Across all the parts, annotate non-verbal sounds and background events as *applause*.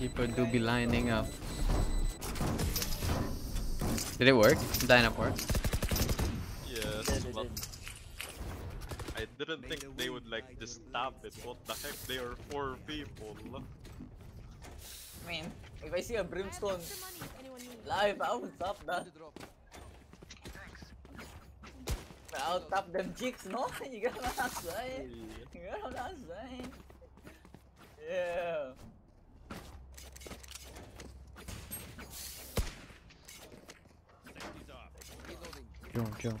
People do be lining up. Did it work? Line up work? Yes, Did, did, but. I didn't think they would like just stab it. What the heck? They are four people. I mean, if I see a brimstone live, I will stop that. I'll tap them chicks, no? *laughs* You gotta not say. You gotta not say. Yeah. Jump, jump.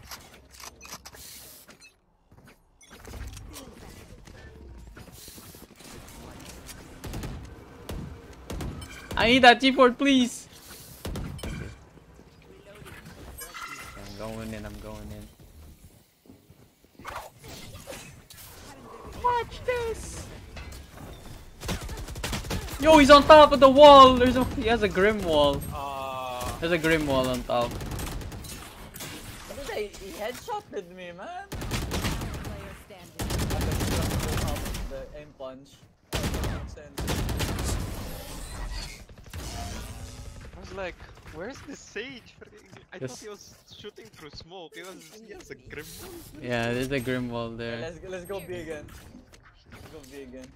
I need that G-port, please. I'm going in. I'm going in. Watch this. Yo, he's on top of the wall. There's a he has a grim wall. Ah, There's a grim wall on top. What did I? He headshotted me, man. Player standing. I just got to go out the aim punch. That makes sense. I was like, where's the sage? I Yes. thought he was shooting through smoke. He was he has a grim wall. Yeah, there's a grim wall Yeah, there. let's go, let's go B again. Let's go B again.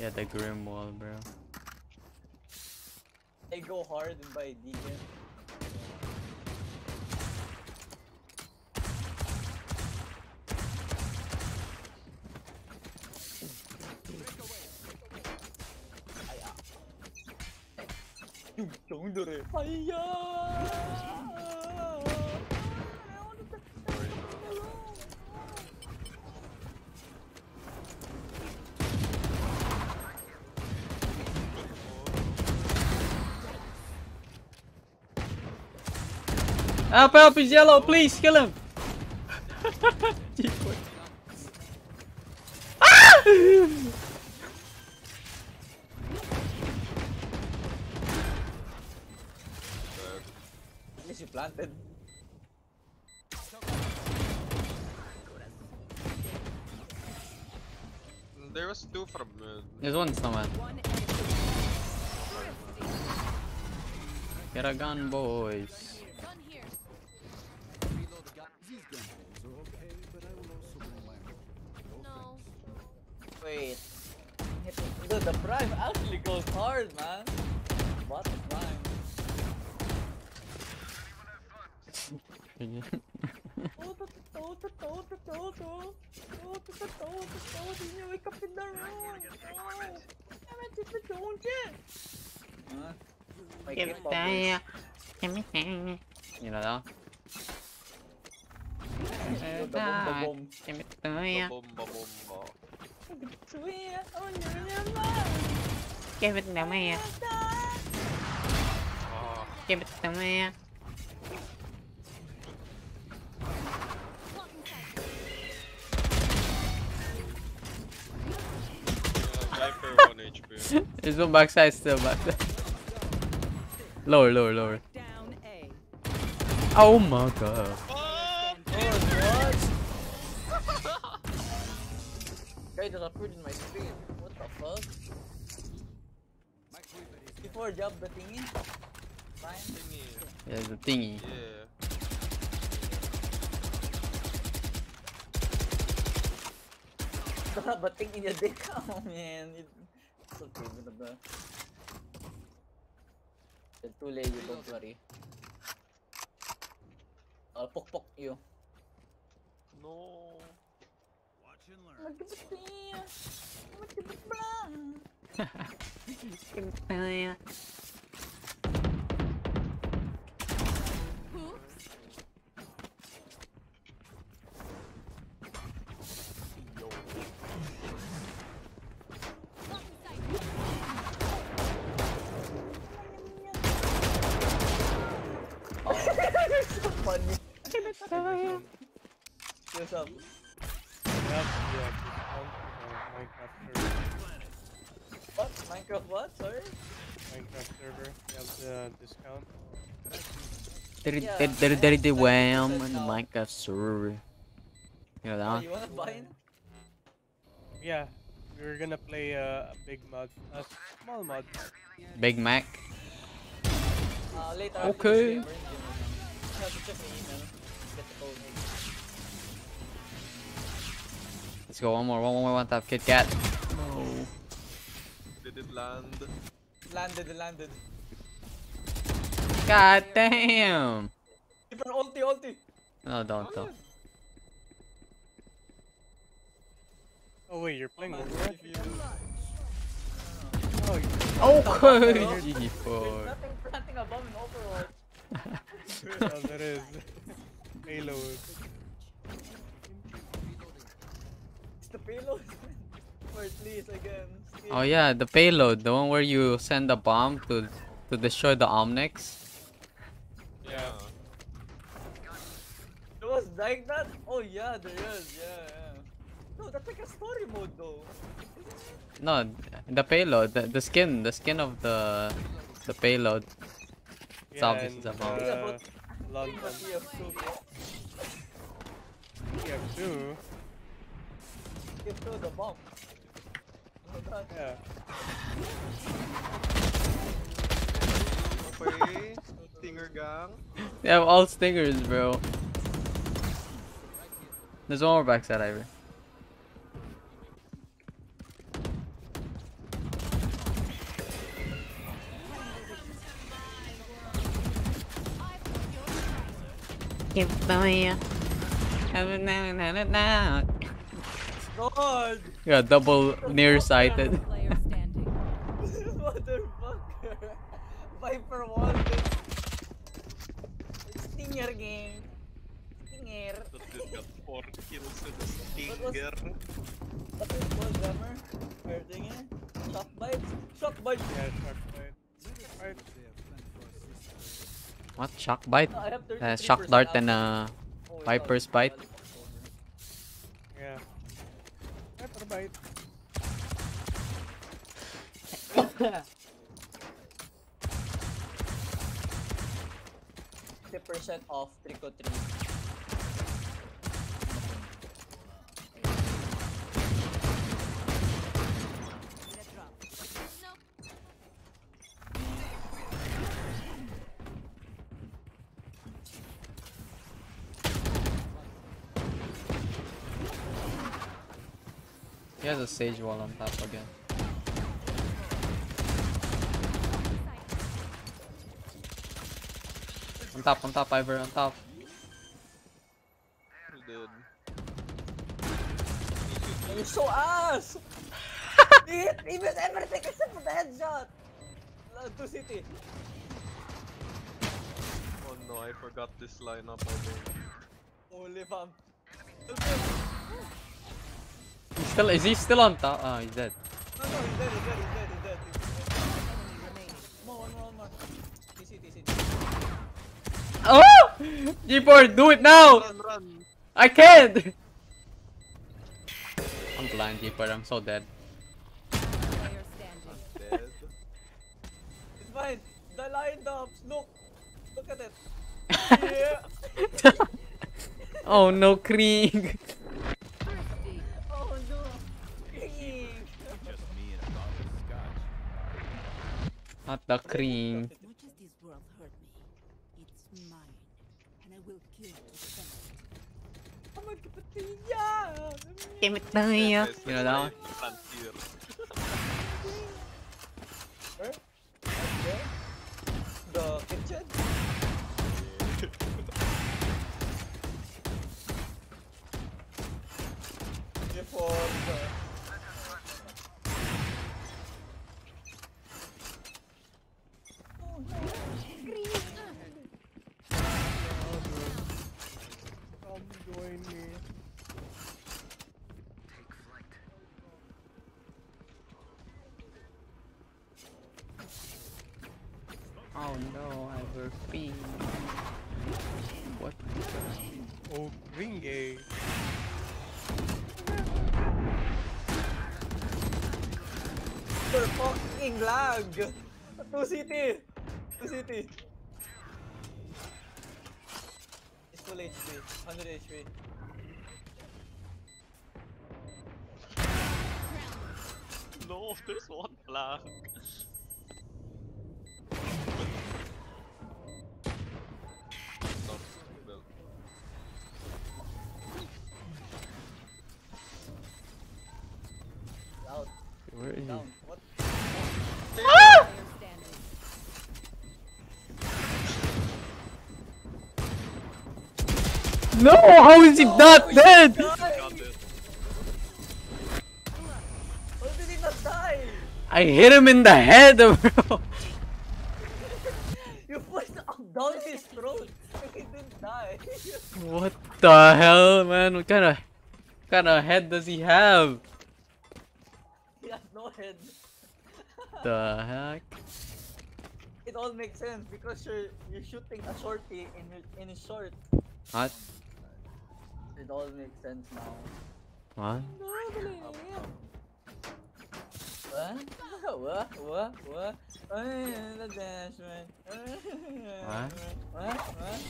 Yeah, the grim wall, bro. They go hard and buy Deacon. Ay, ah. Yung chong dure. Hiya! Help, help, he's yellow, please, kill him! Ah! You planted. There was two from. Uh, There's one snowman. Get a gun, boys. Wait. Dude, the prime actually goes hard, man. What the prime? Wake up in the room. Damn it, it's the don't yet. Huh? My K-pop is- You know that? Yo, the oh. Give it to me. Ah, Give it to me. yeah, Viper 1 HP. There's one backside still, backside. Lower, lower, lower. Down A. Oh my god. Guy just appeared in my screen. What the fuck? Before job the thingy. Fine. thingy. Yeah, the thingy. Yeah. but thingy niya *laughs* dick. Oh man. It's okay, but It's too late, you don't worry. I'll pok pok you. No. Oops. *laughs* Yo. so funny. What's up? What? Minecraft what? Sorry? Minecraft server. You have the discount. Yeah, dirty, dirty, I dirty, understand wham that on the. Minecraft server. You know Oh, that? you wanna buy it? Yeah, we were gonna play uh, a big mod, a small mod. Big Mac. Uh, later after Okay. Let's go. One more. One more. One tap. Kit Kat. No. Did it land? Landed, landed. God damn. Keeper ulti, ulti. No, don't. don't. Oh wait, you're playing Overwatch? Oh, you- Okay. There's G4. nothing planting a bomb in Overwatch. oh, that is payload. It's the payload. *laughs* or again. Oh yeah, the payload, the one where you send a bomb to to destroy the Omnics. Yeah. It was like that? Oh yeah, there is, yeah, yeah. No, that's like a story mode though. No, the payload, the, the skin, the skin of the the payload. It's yeah, obvious it's a bomb. Uh, London. EF2 can throw the bomb. Yeah. Okay, Stinger gang. They have all stingers, bro. There's one more backside, Ivor. Goodbye. Have a night, night. God! Yeah, double nearsighted. *laughs* Motherfucker! Viper wanted. Stinger game. Stinger. That dude got 4 kills with a What was- stinger. What is it Jammer? Or? Shock bites? Shock bites! Yeah, shark bite. What? Shock bite? No, I have Uh, shock dart and uh, Oh, Viper's no, bite. it's Yeah. Bite. Fifty percent off trick or treat. He has a sage wall on top again. On top, on top, Ivor, on top. Who did? You're so ass! *laughs* It even everything except for the headshot! Uh, two city. Oh no, I forgot this lineup. I think. Holy fam. Still, is he still on top? Oh, he's dead. No, no, he's dead, he's dead, he's dead, he's dead. One more, one more, one. TC, TC. Oh! G4, do it now! Run, run! I can't! I'm blind, G4, I'm so dead. Standing. Dead. It's fine. The lined up. Look. Look at it. Yeah. oh no, Krieg! Oh my kapatilla. Damn it, Naya. Yes, You know that one? Frontier. Where? Okay. The kitchen? Before the... Come join me. Oh no, Ivor Fiend. What? Oh, green gay. Super fucking lag! Two city! Two city! It's full HP. 100 HP. Oh, there's one flag. Stop. Well, Where is he? No! How is he not dead? How did he not die? I hit him in the head, *laughs* bro. You pushed up down his throat. *laughs* He didn't die. What the hell, man? What kind of, kind of head does he have? he has no head. *laughs* The heck? It all makes sense because you're you're shooting a shorty in your, in his short. What? It all makes sense now. What? What? What? What? What? Ay, the dance man. What? What? What?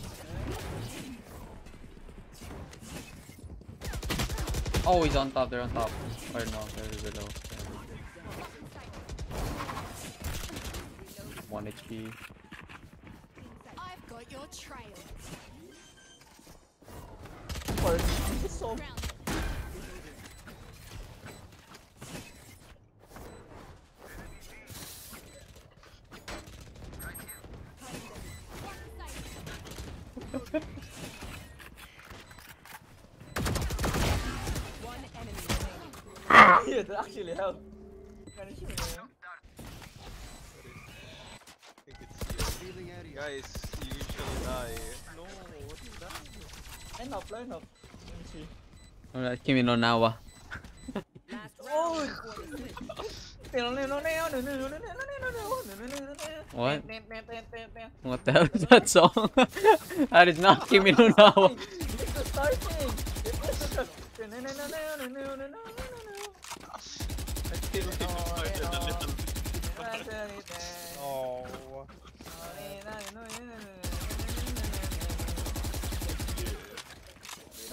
Oh, he's on top. They're on top. Or no, they're below. One HP. I've got your trail. Or so One enemy remaining. yeah, that actually helped. Kinda sure, man. I think it's here. Guys, you shall die. No, what is that? Line up, line up. Let me see. Alright, Kimi no Nawa. Oh! What? What the hell is that song? *laughs* that is not Kimi no Nawa. It's the starting! It's the I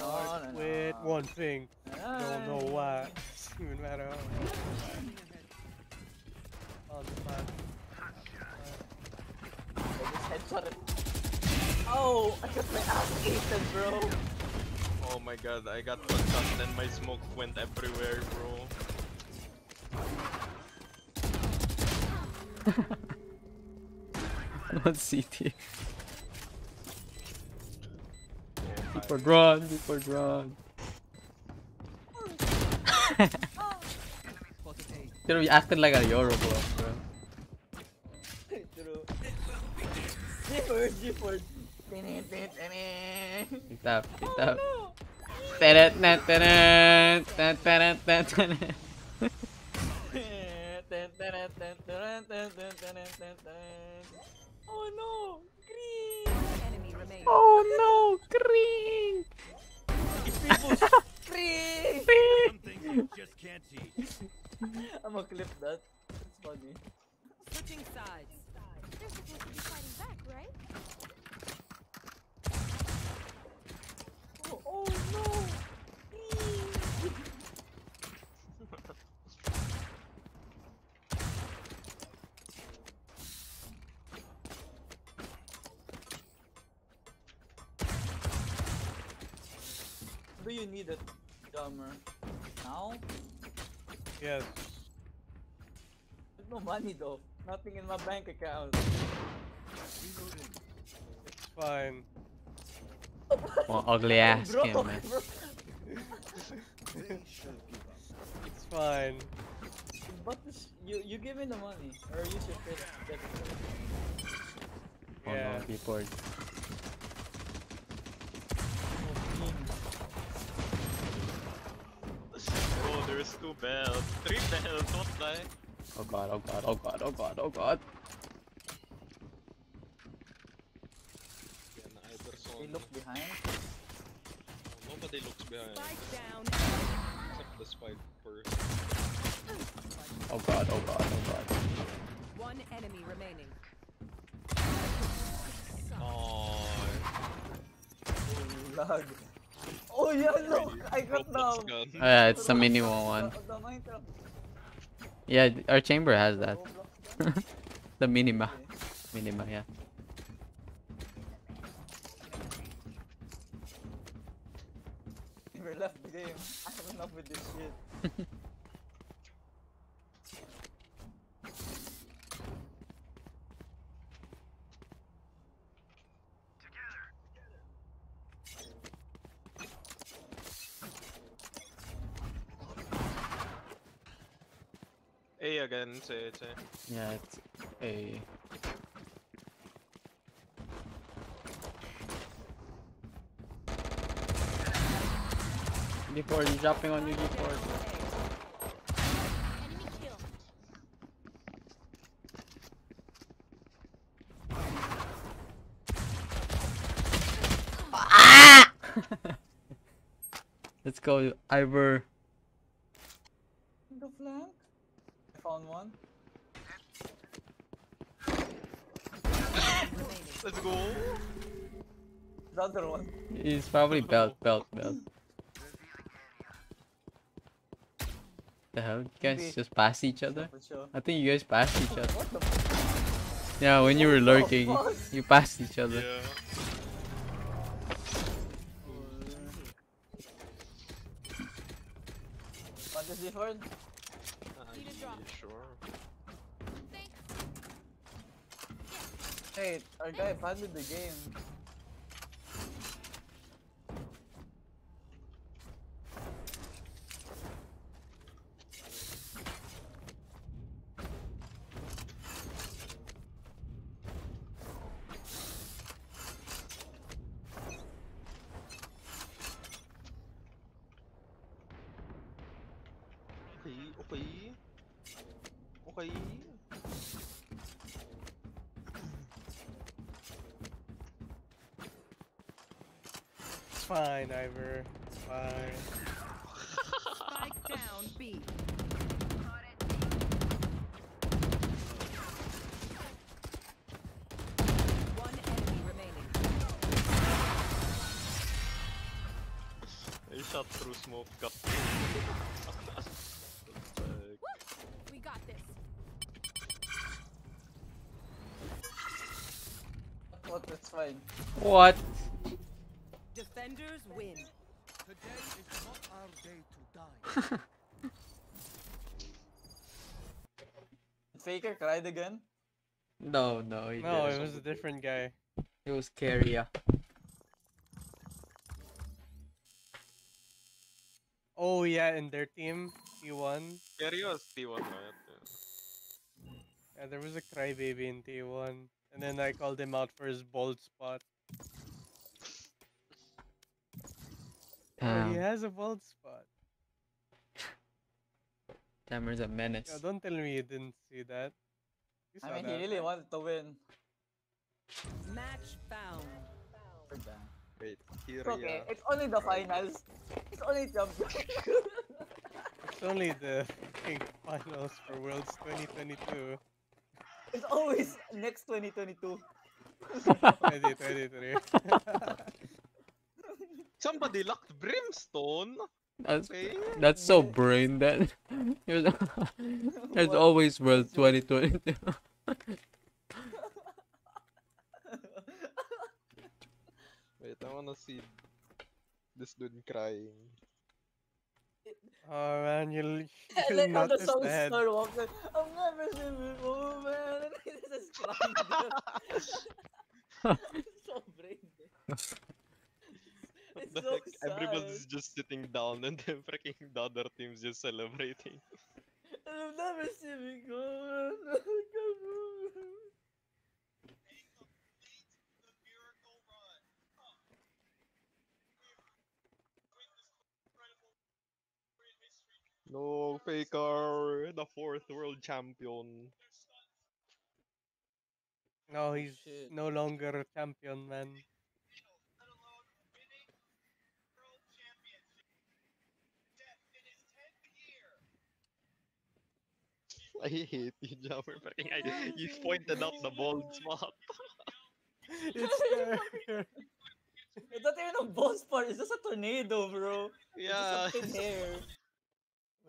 Start with one thing. Don't know why. *laughs* Even matter how. On the map. Headshot it. Oh, I got my ass eaten, bro. Oh my god, I got one shot and my smoke went everywhere, bro. *laughs* Not CT. People run, people run. Dude, we acted like a Euro bro. bro. True. Gifford, Gifford. Pick up, pick up. Teret, net, teret, tet, teret, tet, teret. Oh no! Green! enemy remaining. Oh no, green! Green! *laughs* just can't see. I'm gonna clip that. It's funny. Switching sides. They're supposed to be fighting back, right? Oh, oh no! Green! Do you need it, drummer? Now? Yes. There's no money though. Nothing in my bank account. It's fine. Well, ugly *laughs* ass Bro, skin, man. bro. It's fine. But this, you you give me the money or use your credit to get it. Oh no, Yeah. keyboard. Oh, there's two bells. Three bells, what the heck? Oh god, oh god, oh god, oh god, oh god. Yan, either They song. look behind. Nobody looks behind. Spike down. Except the spike first. Oh god, oh god, oh god. One enemy remaining. Oh, Oh, lag. Oh yeah, look! I got Roblox the. Oh, yeah, it's the minimal one. The, the Minecraft. Yeah, our chamber has that. *laughs* The minima. Okay. Minima, yeah. *laughs* Never left the game. I have enough with this shit. *laughs* A again, say, say. Yeah, it's a. D4, he's dropping on you, D4. Enemy. Let's go, Ivor. The flank. I found one. *laughs* Let's go! The other one. He's probably belt, belt, belt. The hell? You guys Maybe. just pass each other? Sure. I think you guys passed each other. What the fuck? Yeah, when you were lurking, fuck? you passed each other. Yeah. Want this different? Need a drop. yeah, sure. Thanks. Hey, our guy abandoned the game. Okay, okay. Okay. Driver, it's fine, Spike down B. One enemy remaining. I shot through smoke, *laughs* got We got this. What? That's fine. What? Defenders win. *laughs* Faker cried again. No, no, he No, didn't. it was a different guy. It was Keria. Oh yeah, in their team, T1. Curious T1, right? Yeah. Yeah, there was a crybaby in T1. And then I called him out for his bald spot. Has a bald spot. Tamer's a menace. Yo, don't tell me you didn't see that. You I mean, that. he really wanted to win. Match found. Wait, It's okay. Keria. It's only the finals. It's only the. *laughs* It's only the finals for Worlds 2022. it's always next 2022. *laughs* 2023. *laughs* Somebody locked Brimstone! That's Okay. that's so brain dead. *laughs* There's there's What? always World 2022. *laughs* Wait, I wanna see this dude crying. oh man, you'll, And you'll then how the notice song the head. star walks. I've never seen before, man. And he's just crying. *laughs* so brain dead. What It's the so heck? Everybody's just sitting down and then *laughs* freaking the other team's just celebrating. *laughs* I've never seen before, man. *laughs* No, Faker, the fourth world champion. No, oh, he's shit. no longer a champion, man. I hate you, Jammer. Freaking, I, you pointed out the bald *laughs* spot. it's *laughs* there. It's not even a bald spot. It's just a tornado, bro. Yeah. It's Yeah. just a thin hair.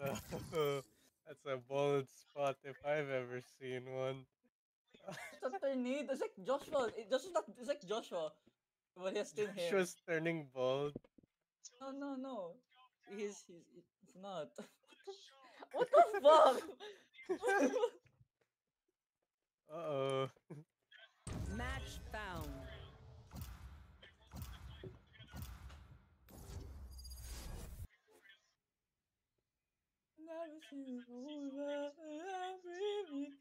That's *laughs* That's a bold spot if I've ever seen one. It's a tornado. It's like Joshua. It, Joshua's not. It's like Joshua, but he has thin hair. Joshua's turning bald. No, no, no. He's he's it's not. what the fuck? Uh oh. Match found. Never seen it over, baby.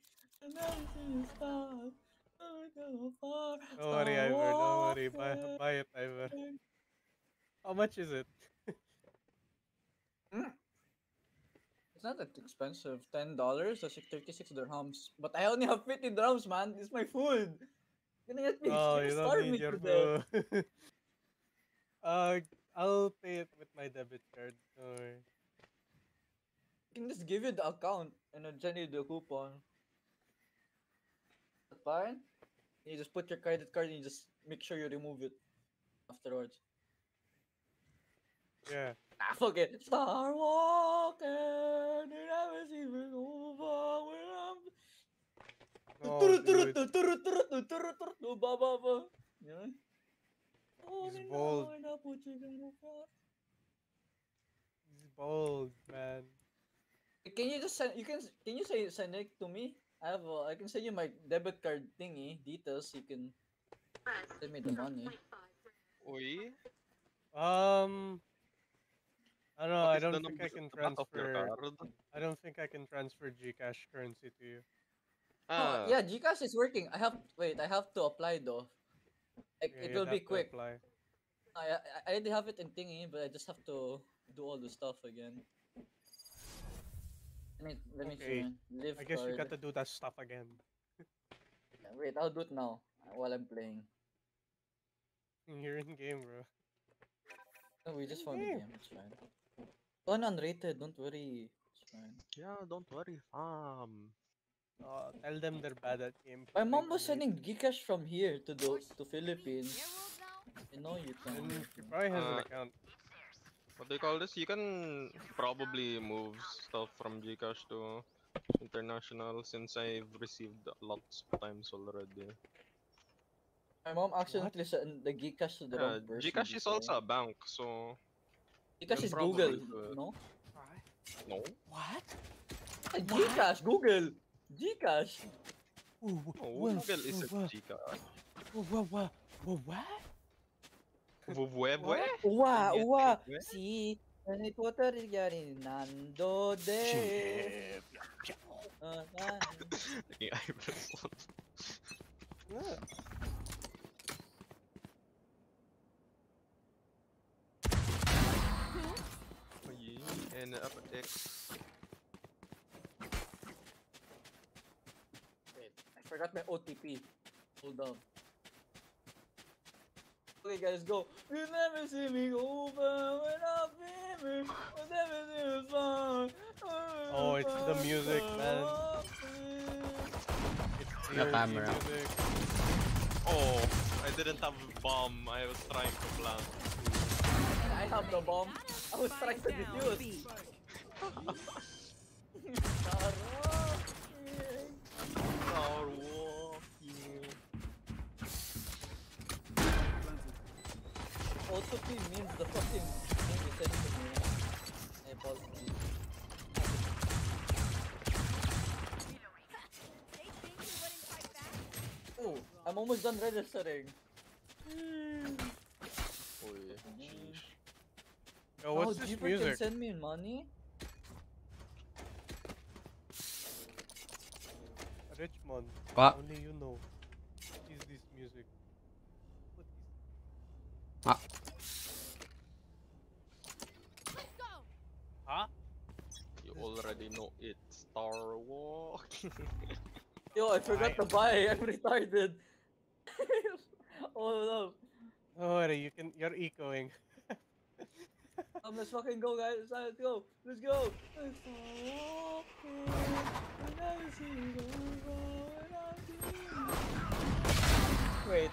I never seen it stop. Never go far. Don't worry, Ivor. Don't worry. Buy, walking. buy it, Ivor. How much is it? It's not that expensive. Ten dollars. That's like thirty-six dirhams. But I only have fifty dirhams, man. It's my food. Gonna get me. Oh, you *laughs* don't me need your to food. *laughs* uh, I'll pay it with my debit card. Worry. I can just give you the account and then send you the coupon. That's fine. You just put your credit card and you just make sure you remove it afterwards. Yeah. Ah, fuck it. Star walking, you never see me over when I'm. No, Turu, turu, dude. tu, turu, turu, tu, turu, turu, tu, ba, ba, ba. Yeah. Oh, He's ni na, bold. ni na, put you in the front. He's bold, man. Can you just send? You can. s- Can you say send it to me? I have. Uh, I can send you my debit card thingy details. You can send me the money. Oi. Um, I don't know. I don't think I can at the back of your transfer. I don't think I can transfer Gcash currency to you. Oh, Ah, yeah, Gcash is working. I have. Wait, I have to apply though. Like, Yeah, it will be quick. apply. I, I I already have it in thingy, but I just have to do all the stuff again. Let me let me Okay, see. Live I guess you got to do that stuff again. Yeah, Wait, I'll do it now uh, while I'm playing. You're in game, bro. No, we just found the Okay. game. It's fine. Oh, no, unrated. Don't worry. It's fine. yeah, don't worry, fam. Uh, tell them they're bad at game. My mom was sending Gcash from here to the to Philippines. Your? You know you can. And she probably has an Uh, account. What do you call this? You can probably move stuff from Gcash to international since I've received lots of times already. My mom accidentally sent the Gcash to the Yeah, wrong person. Gcash is before. also a bank, so Gcash then is Google. probably No. no. What? Gcash, Google. Gcash. No, Google isn't Gcash. What? What? What? Webwe? Uwa, Get uwa. it, eh? Si Twitter yari nando de. Ah, *laughs* ah. Naging eyebrows. Yeah. And up X. Wait, I forgot my OTP. Hold on. Okay, guys, go. You never see me over when I'm feeling. You never see me fall. Oh, it's the music, man. It's The camera. music. Oh, I didn't have a bomb. I was trying to plant. I have the bomb. I was trying Spike to down defuse. B. Star walking. OTP means the fucking thing you sent to me. I paused it. They think you wouldn't fight back? Oh, I'm almost done registering. Hmm. Oy, sheesh. Hmm. Yo, what's oh, this Jeeper music? can send me money? Richmond. What? Only you know. What is this music? What is Ah, Let's go! Huh? You already know it. Star Wars. *laughs* Yo, I forgot I- to buy. I'm retarded. oh no. Don't worry, you can. You're echoing. Um, let's fucking go, guys. Let's go. Let's go. Let's go walking. When I see you over, when I see you- Wait.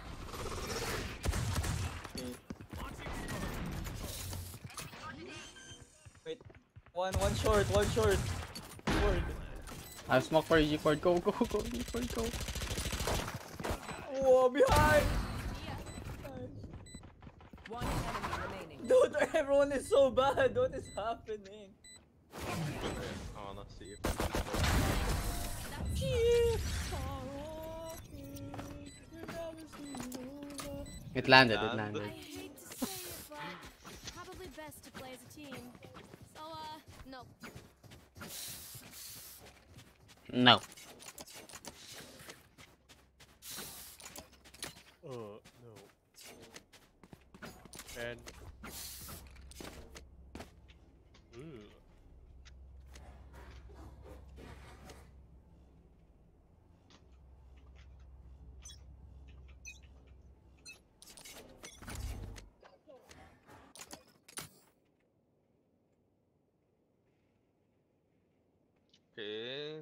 Wait. One, one short, one short. G4. I have smoke for you, G4. Go, go, go, G4, go. Whoa, behind! One enemy remaining. Dude, *laughs* everyone is so bad. What is happening? I wanna see if It landed, it landed. I hate to say it, but probably best to play as a team. So, uh, no. No. Uh, no. And. Ooh.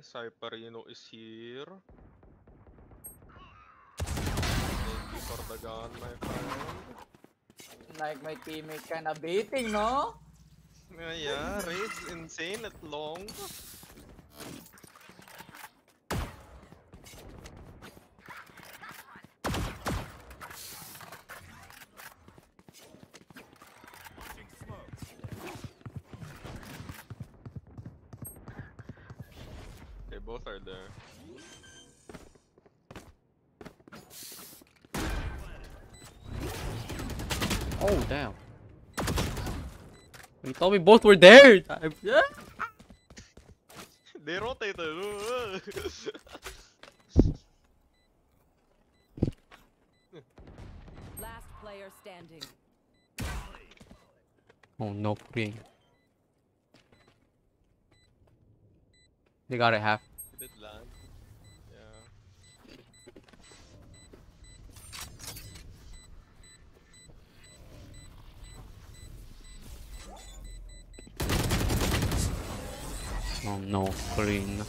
Okay, Cyperino is here. Thank you for the gun, my friend. Like my teammate kinda baiting, no? Yeah, yeah, Raze's insane at long. They both are there. Oh, damn. You told me both were there. Yeah. *laughs* They rotated. *laughs* Last player standing. Oh, no pudding. They got it half. No green.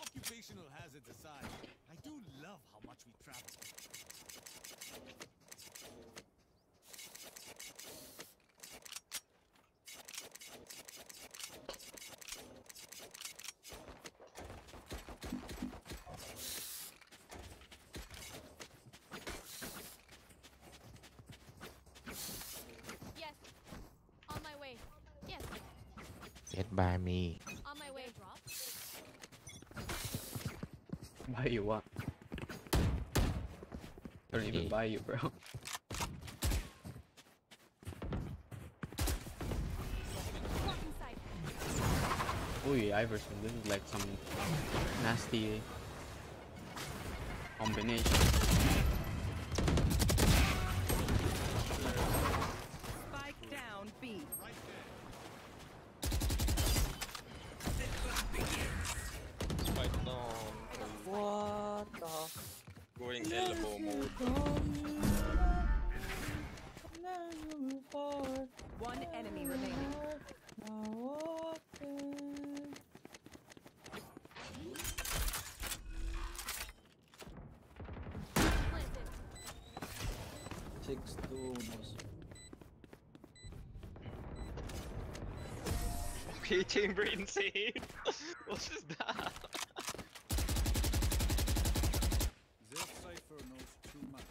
Occupational hazards aside, I do love how much we travel. Yes. On my way. Yes. Get by me. On my way. Drop. Buy you what? Buy you, bro. *laughs* Ooh, Iverson, this is like some nasty combination. Okay, chamber insane. what is that? This Cypher knows too much.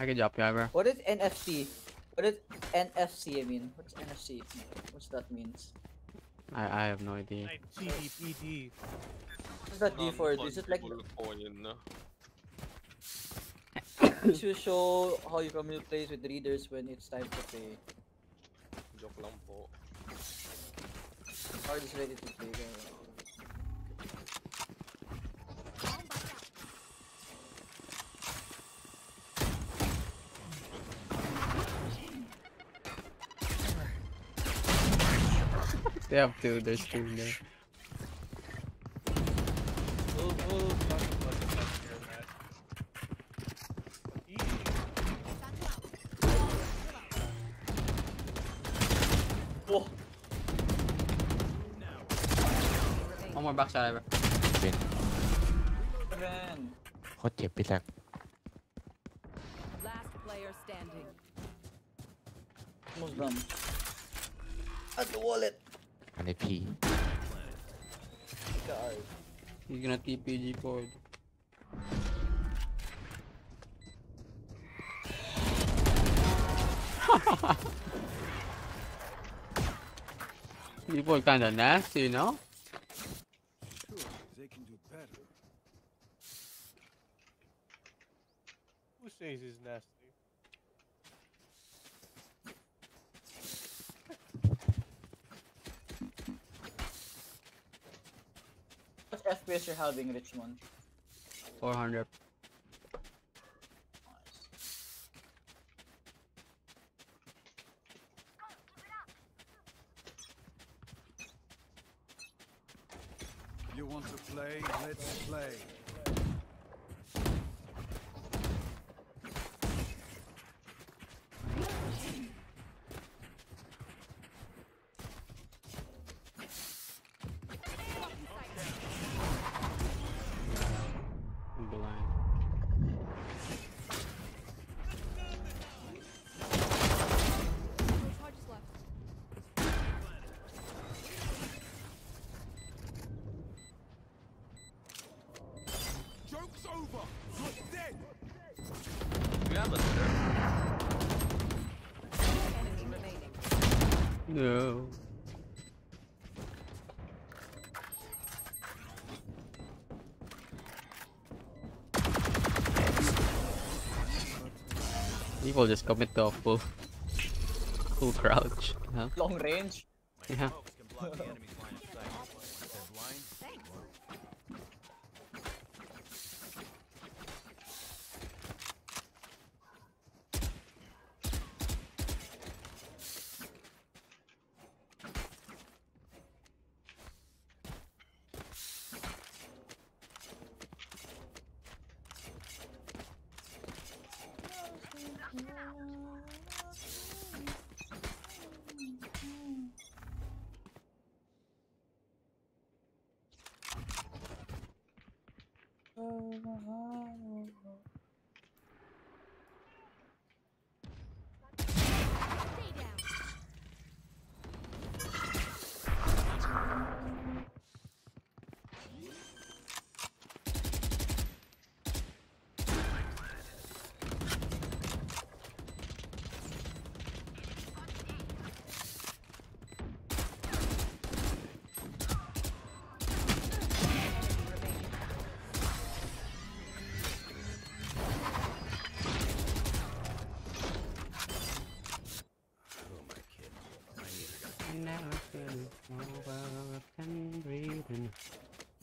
I can drop you, Ivor. What is NFC? What is NFC? I mean, what's NFC? What's that means? I I have no idea. Like GDPD. What's that D for? Is it like Non-fungible to show how you communicate with readers when it's time to play. Joke lang po. Card is ready to pay. guys. Bomb bust out. They have two. There's two in there. One more backside, Ivor. Bin. Revenge. โคตรเจ็บพี่แซก Last player standing. Almost done. At the wallet. อันนี้พี God. He's gonna TPG forward. People kinda *laughs* nasty, no? Sure, You're having, Richmond? 400. People just commit to a full, full crouch. Huh? Long range? Yeah. Stay down. Now feeling over and breathing.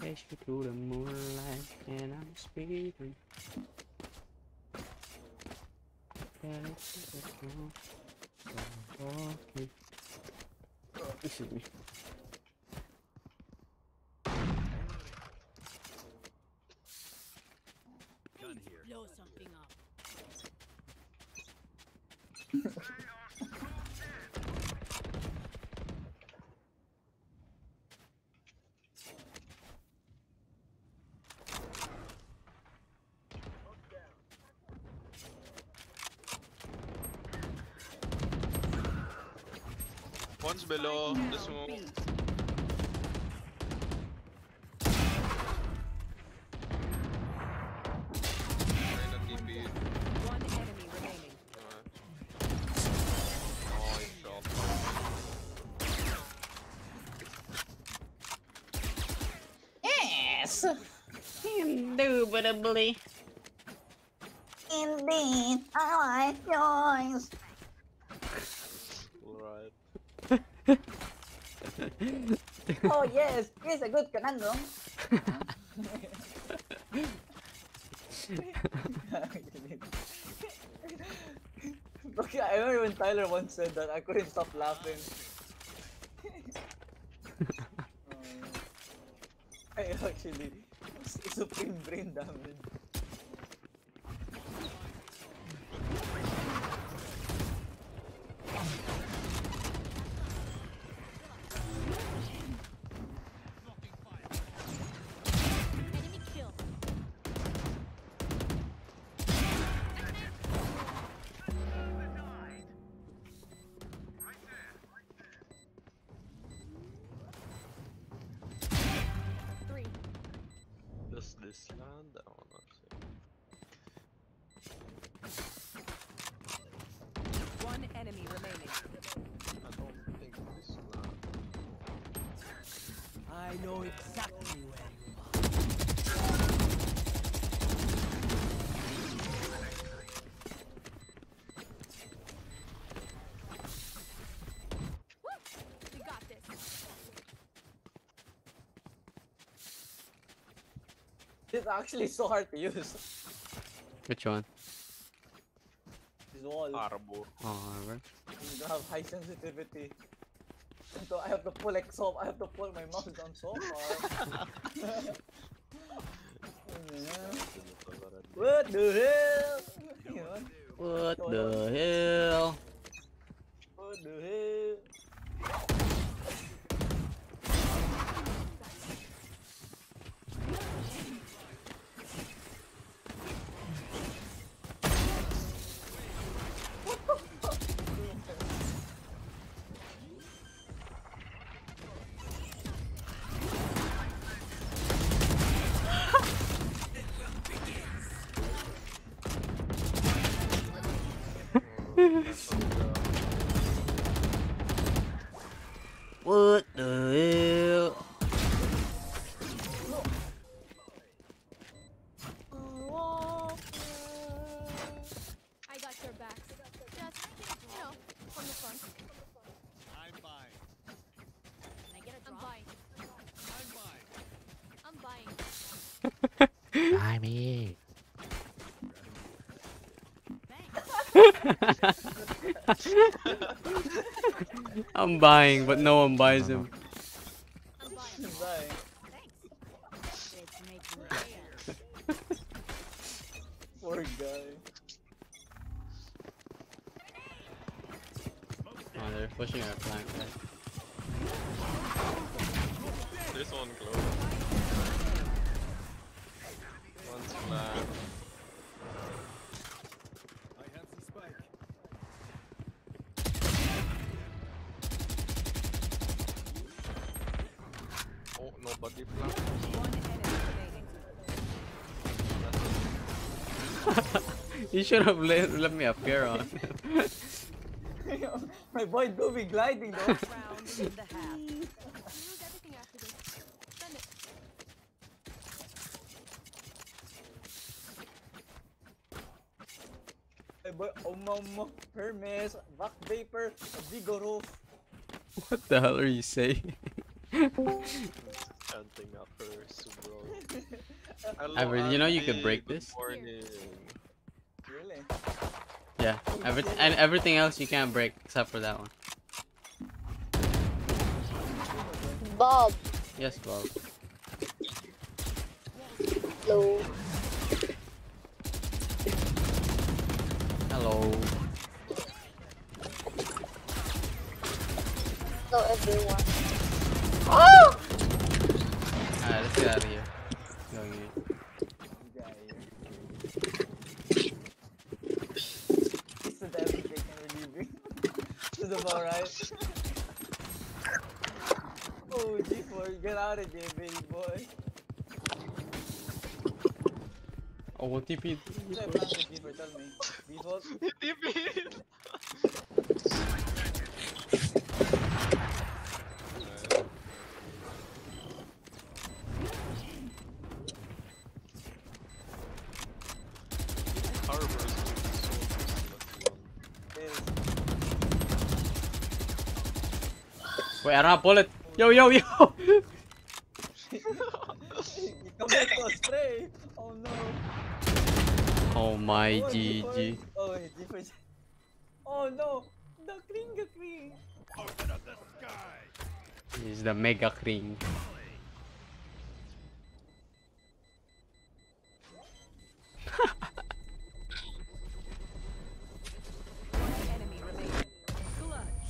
Take you through the moonlight and I'm speeding. Excuse me. Blow something up. One's below the smoke. B. Trying to TP. One enemy remaining. Oh, he shot. Yes! Indubitably. Indeed, I like yours. Alright. Oh yes, here's a good conundrum. okay, I remember when Tyler once said that I couldn't stop laughing. *laughs* I actually s- supreme brain damage. Is this land? I don't know. One enemy remaining. I don't think this land. I know exactly where you are. We got this. It's actually so hard to use. Which one? This wall. Harbor. Oh, alright. You have high sensitivity. So I have to pull like so I have to pull my mouse down so far. *laughs* *laughs* what the hell? What the hell? I'm buying, but no one buys him. Should have let, let me appear on. *laughs* my boy do be gliding though. Round in the half. *laughs* You lose everything after this. Spend it. my boy oh, Omom, Hermes, Vac Vapor, Vigorous. what the hell are you saying? Chanting up her bro. *laughs* Hello, Ivory, you know you could break this? Morning. Yeah, every, and everything else you can't break except for that one. Bob, Yes, Bob. hello. Hello. Hello, everyone. So Is. Wait, I don't have bullet. Yo, yo, yo! you come back to astray. Oh no. oh my Oh, GG. Oh, wait, G4. Oh no. The Kringa Kring. Open up the sky. This is the Mega King. One enemy remaining. Clutch.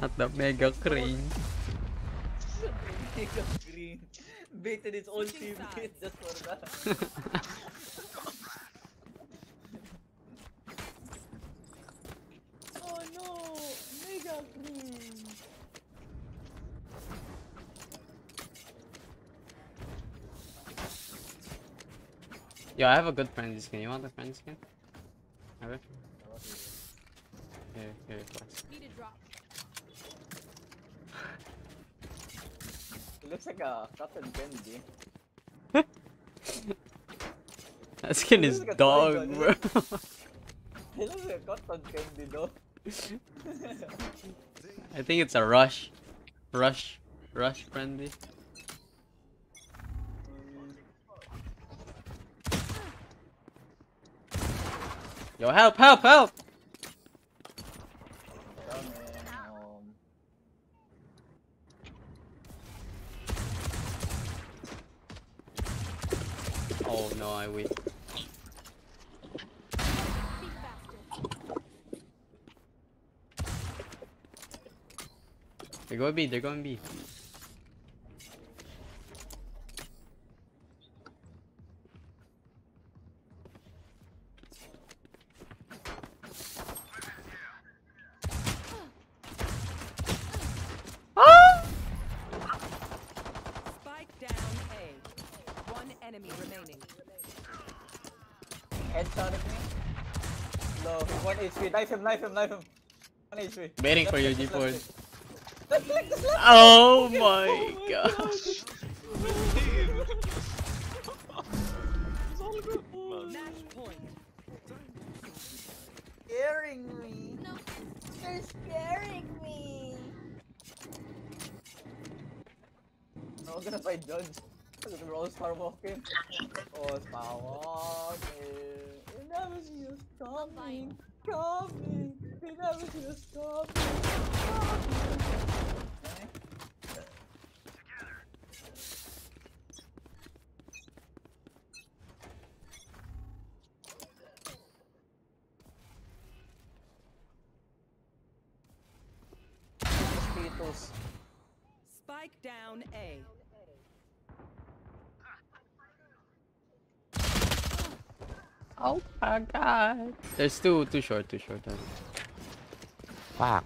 Not the Mega *laughs* King. Kringa Kring. Baited his *laughs* own Switching just for that. *laughs* oh no. Mega Kring. Yo, I have a good friend skin. You want the friend skin? Have it? Here, here. Need a drop. It looks like a cotton candy. *laughs* That skin is like dog, bro. *laughs* It looks like a cotton candy though. I think it's a rush. Rush. Rush friendly. Yo, help, help, help! Oh no, I bastard. They're going to be. they're going to Spike down A. One enemy remaining. Headshot at me. No, he's one HP. Knife him, knife him, knife him. One HP. Waiting for your click, left G4s. click. Left click, just left Oh click. my Oh my gosh. Scaring me. No. They're scaring me. No, I'm gonna fight Judge. Look at all star walking. Oh, coming. Coming. You never see us coming. Coming. Okay. Mosquitoes. Spike down A. Oh my god. There's too too short, too short. uh.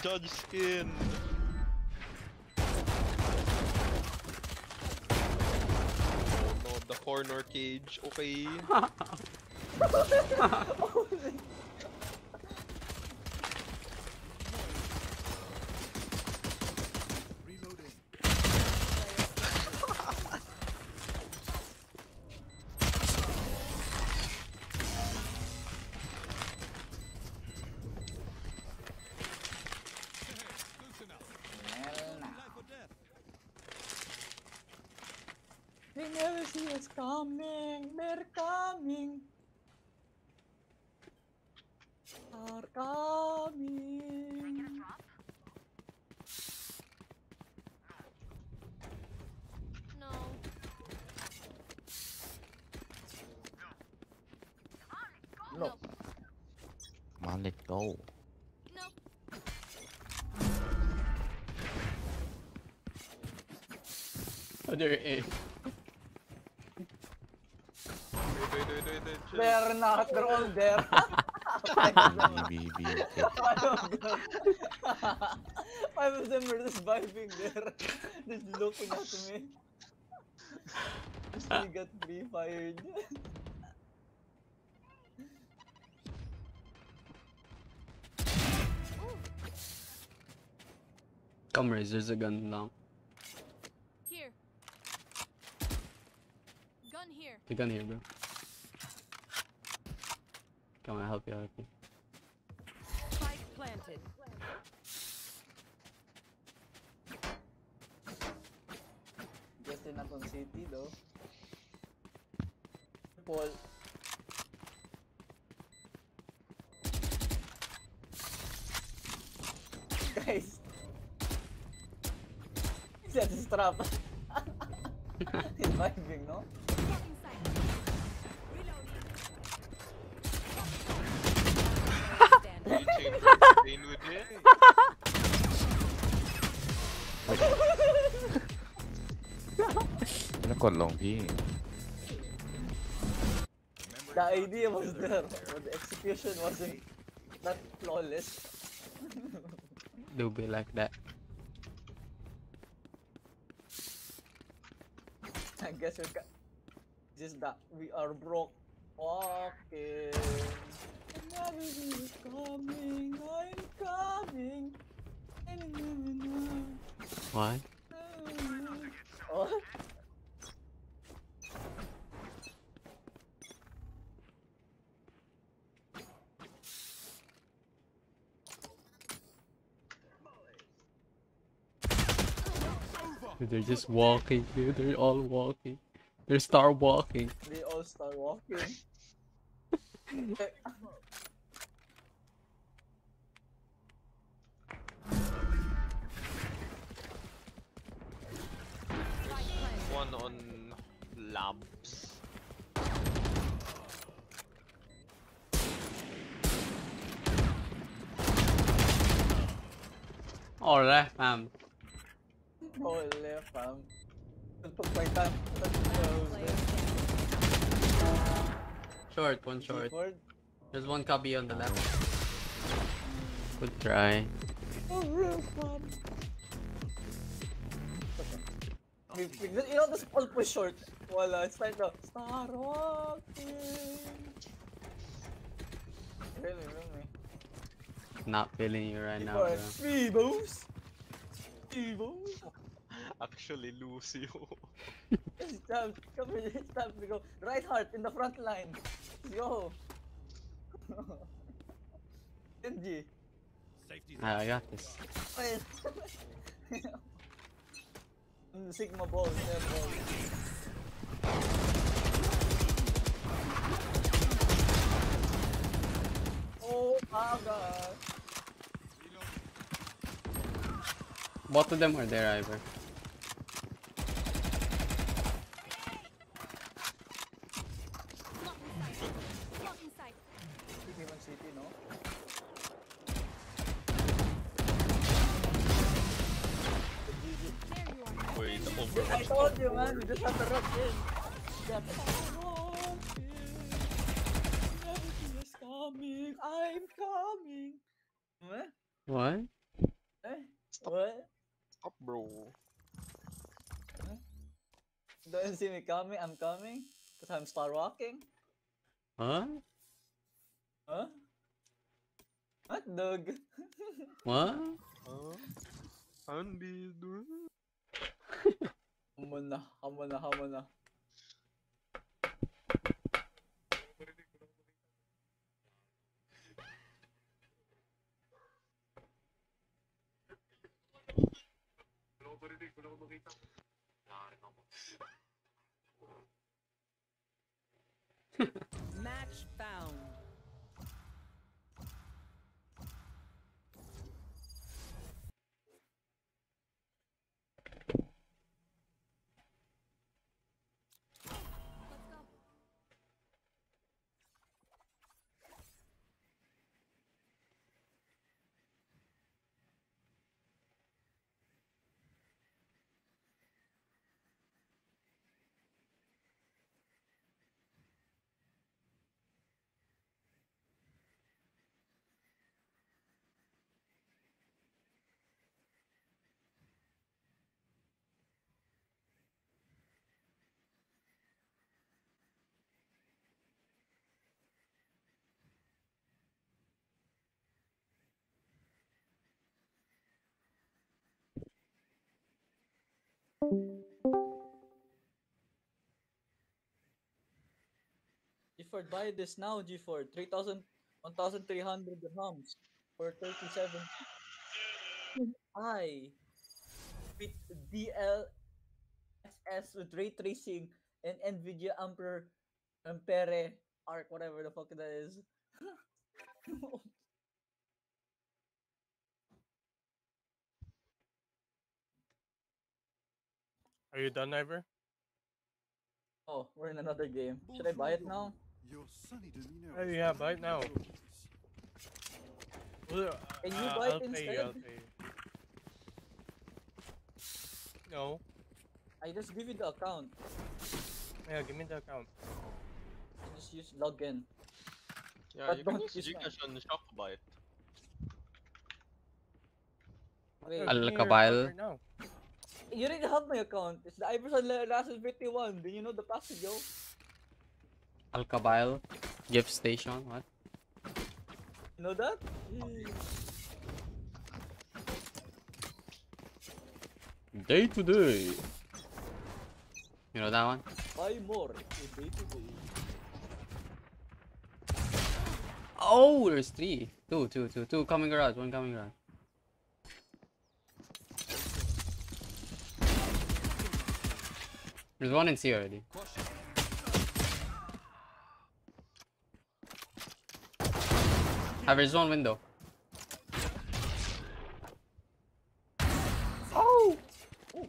He took judge skin. Oh no, the corner cage. Okay. *laughs* *laughs* never see us coming. They're coming. Are coming. No. No. Come on let's go Nope. Other A. Wait, wait, wait, wait, wait. chill. They're not. They're all there. B B B okay. Five of them were just vibing there. Just looking at me. Just we got free fired. Come Raze, there's a gun down. Here. Gun here. The gun here, bro. Come on, I'll help you, I'll help you. Spike planted. Just in Aton City though. Paul. Guys. He's at ลงพี่ The idea was there, but the execution wasn't that flawless. *laughs* Do be like that. I guess we got just that we are broke They're just walking, dude. They're all walking. They're star walking. They all start walking. *laughs* One on labs. Alright, fam. Holy fam. Pagpaitan. Short, one short. Keyboard. There's one cubby on the left. Mm. Good try. Oh, real fun. Big- big- You know this all push short. Wala, it's like the Star walking. Really, really. Not feeling you right now, Bro, bro. Phoebos. Phoebos. Actually, Lucio. Stab, come here, stab, we go. Right heart in the front line. Yo. *laughs* Genji. Ah, I got this. *laughs* Mm, Sigma ball, yeah, ball. Oh my god. Both of them are there, Ivor. You, man. We just have to rush in. Yeah. Everything is coming. I'm coming. What? What? Eh? What? Stop, bro. Don't you see me coming? I'm coming. Cause I'm star walking. Huh? Huh? Hot dog. What? Huh? Andy, dude. *laughs* Hamon na, hamon na, hamon na. Match found. G4, buy this now, G4. 3,000, 1,300 dirhams for 37. I with DLSS with ray tracing and NVIDIA Ampere Ampere Arc, whatever the fuck that is. *laughs* Are you done, Ivor? oh, we're in another game. Should I buy it now? Your sunny demeanor Oh yeah, buy it now. contagious. Well, Can you uh, buy it I'll pay you, I'll instead? pay you. No. I just give you the account. Yeah, give me the account. You just use login. Yeah, But you can don't use use Gcash on Shopbite. Wait, Uh, give me your Al-Kabail. Account right now. you already have my account. It's the Iverson Russell 51. Do you know the password, yo? Alcabail. Gift station. What? You know that? Day to day. You know that one? Buy more. Day to day. Oh, there's three. Two, two, two, two coming garage. One coming garage. There's one in C already. Have there's one window. Oh! I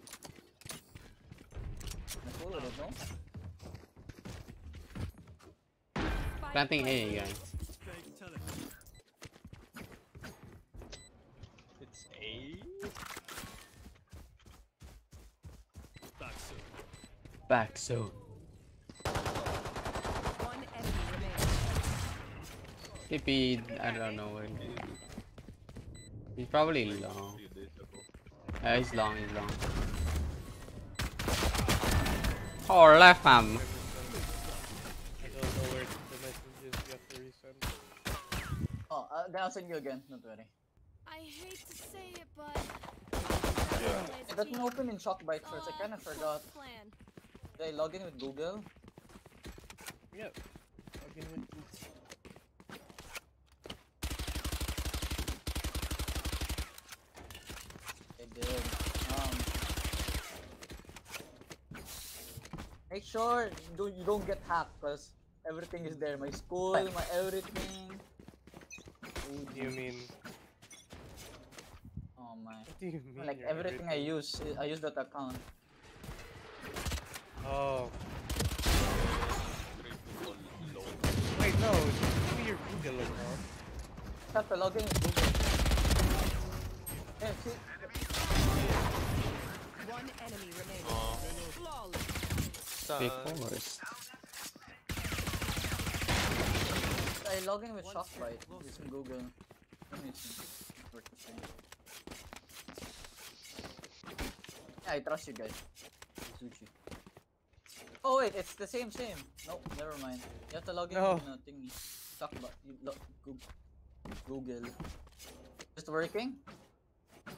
followed it, no? Spike Planting A, guys. It's A. Back soon. One. TP, I don't know where. He's probably long. Few days. Yeah, he's long, he's long. Oh, left fam. I don't know where the message is. You have to resend. Oh, uh, then I'll send you again. Don't worry. I hate to say it, but It doesn't open in Shockbite first. I kind of forgot. Plan. Did I log in with Google? Yep. Log in with Google. I did. Um, make sure you don't, you don't get hacked because everything is there. My school, my everything. What do you mean? Oh my. What do you mean? Like your everything I use, I use that account. Oh. Three people low. Wait, no. Give me your Google account. I have to log in with Google. Yeah, see, One enemy remaining. Oh. Flawless. Big Sa- I log in with Shockbite using Google. Let me see. Work the same. Yeah, I trust you guys. Sushi. Oh wait, it's the same same. No, never mind. You have to log in No. with uh, thingy. Shockbite. You lo Google. Google. Is it working?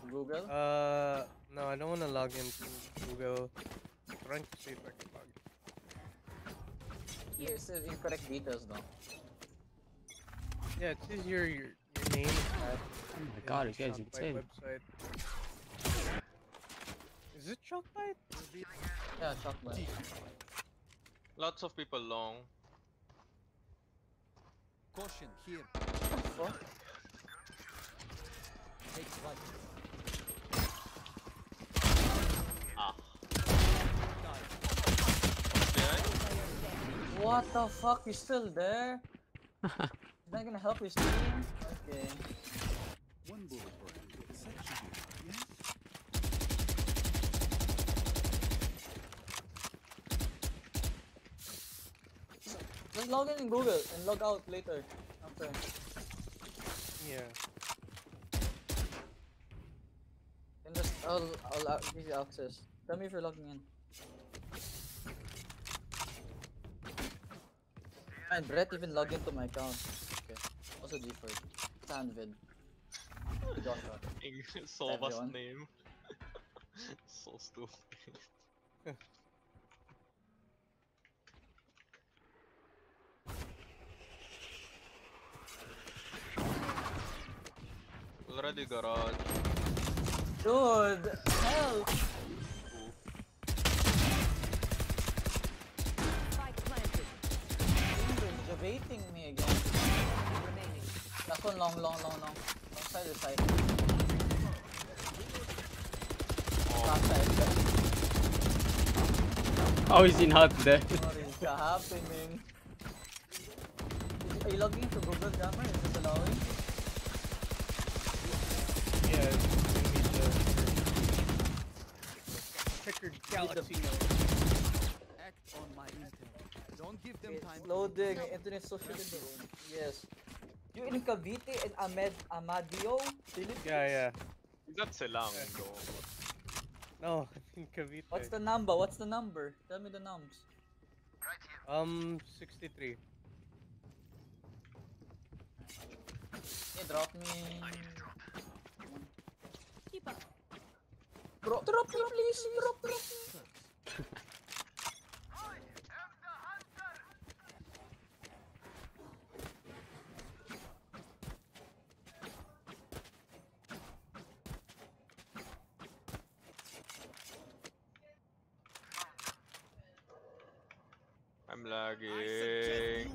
Google. Uh, no, I don't want to log into Google. I'm trying to see if I can log in. Here's the incorrect details though. Yeah, it says your your, your name at Oh my god, you guys Shockbite insane. website. Is it Shockbite? Yeah, Shockbite. Lots of people long. Caution here. Fuck. Ah. Behind? What the fuck? You still there? *laughs* Is that gonna help your stream? Okay. One bullet Just log in in Google and log out later. After. Yeah. And just I'll I'll give you access. Tell me if you're logging in. And Brett even logged into my account. Okay. Also G4. Sandvid. Joshua. Sova's Everyone. name. *laughs* so stupid. Already garage. Dude, help! Spike planted. He's debating me again. Remaining. Last one long, long, long, long. Long side or side. Last side. Oh, he's in hut there. What is happening? Are you logging into Google Jammer? Is this allowing? Yeah, it's gonna be the checkered with the Galaxy Act on my intel. Don't give them It's time. loading. Internet social in the room. Yes. You in Cavite and Ahmed Amadio, Philippines? Yeah, yeah. Is that Silang though? No, in Cavite. What's the number? What's the number? Tell me the nums. Um, 63. Hey, drop me. Keep up. Drop, drop me, please. Drop, drop. I'm lagging.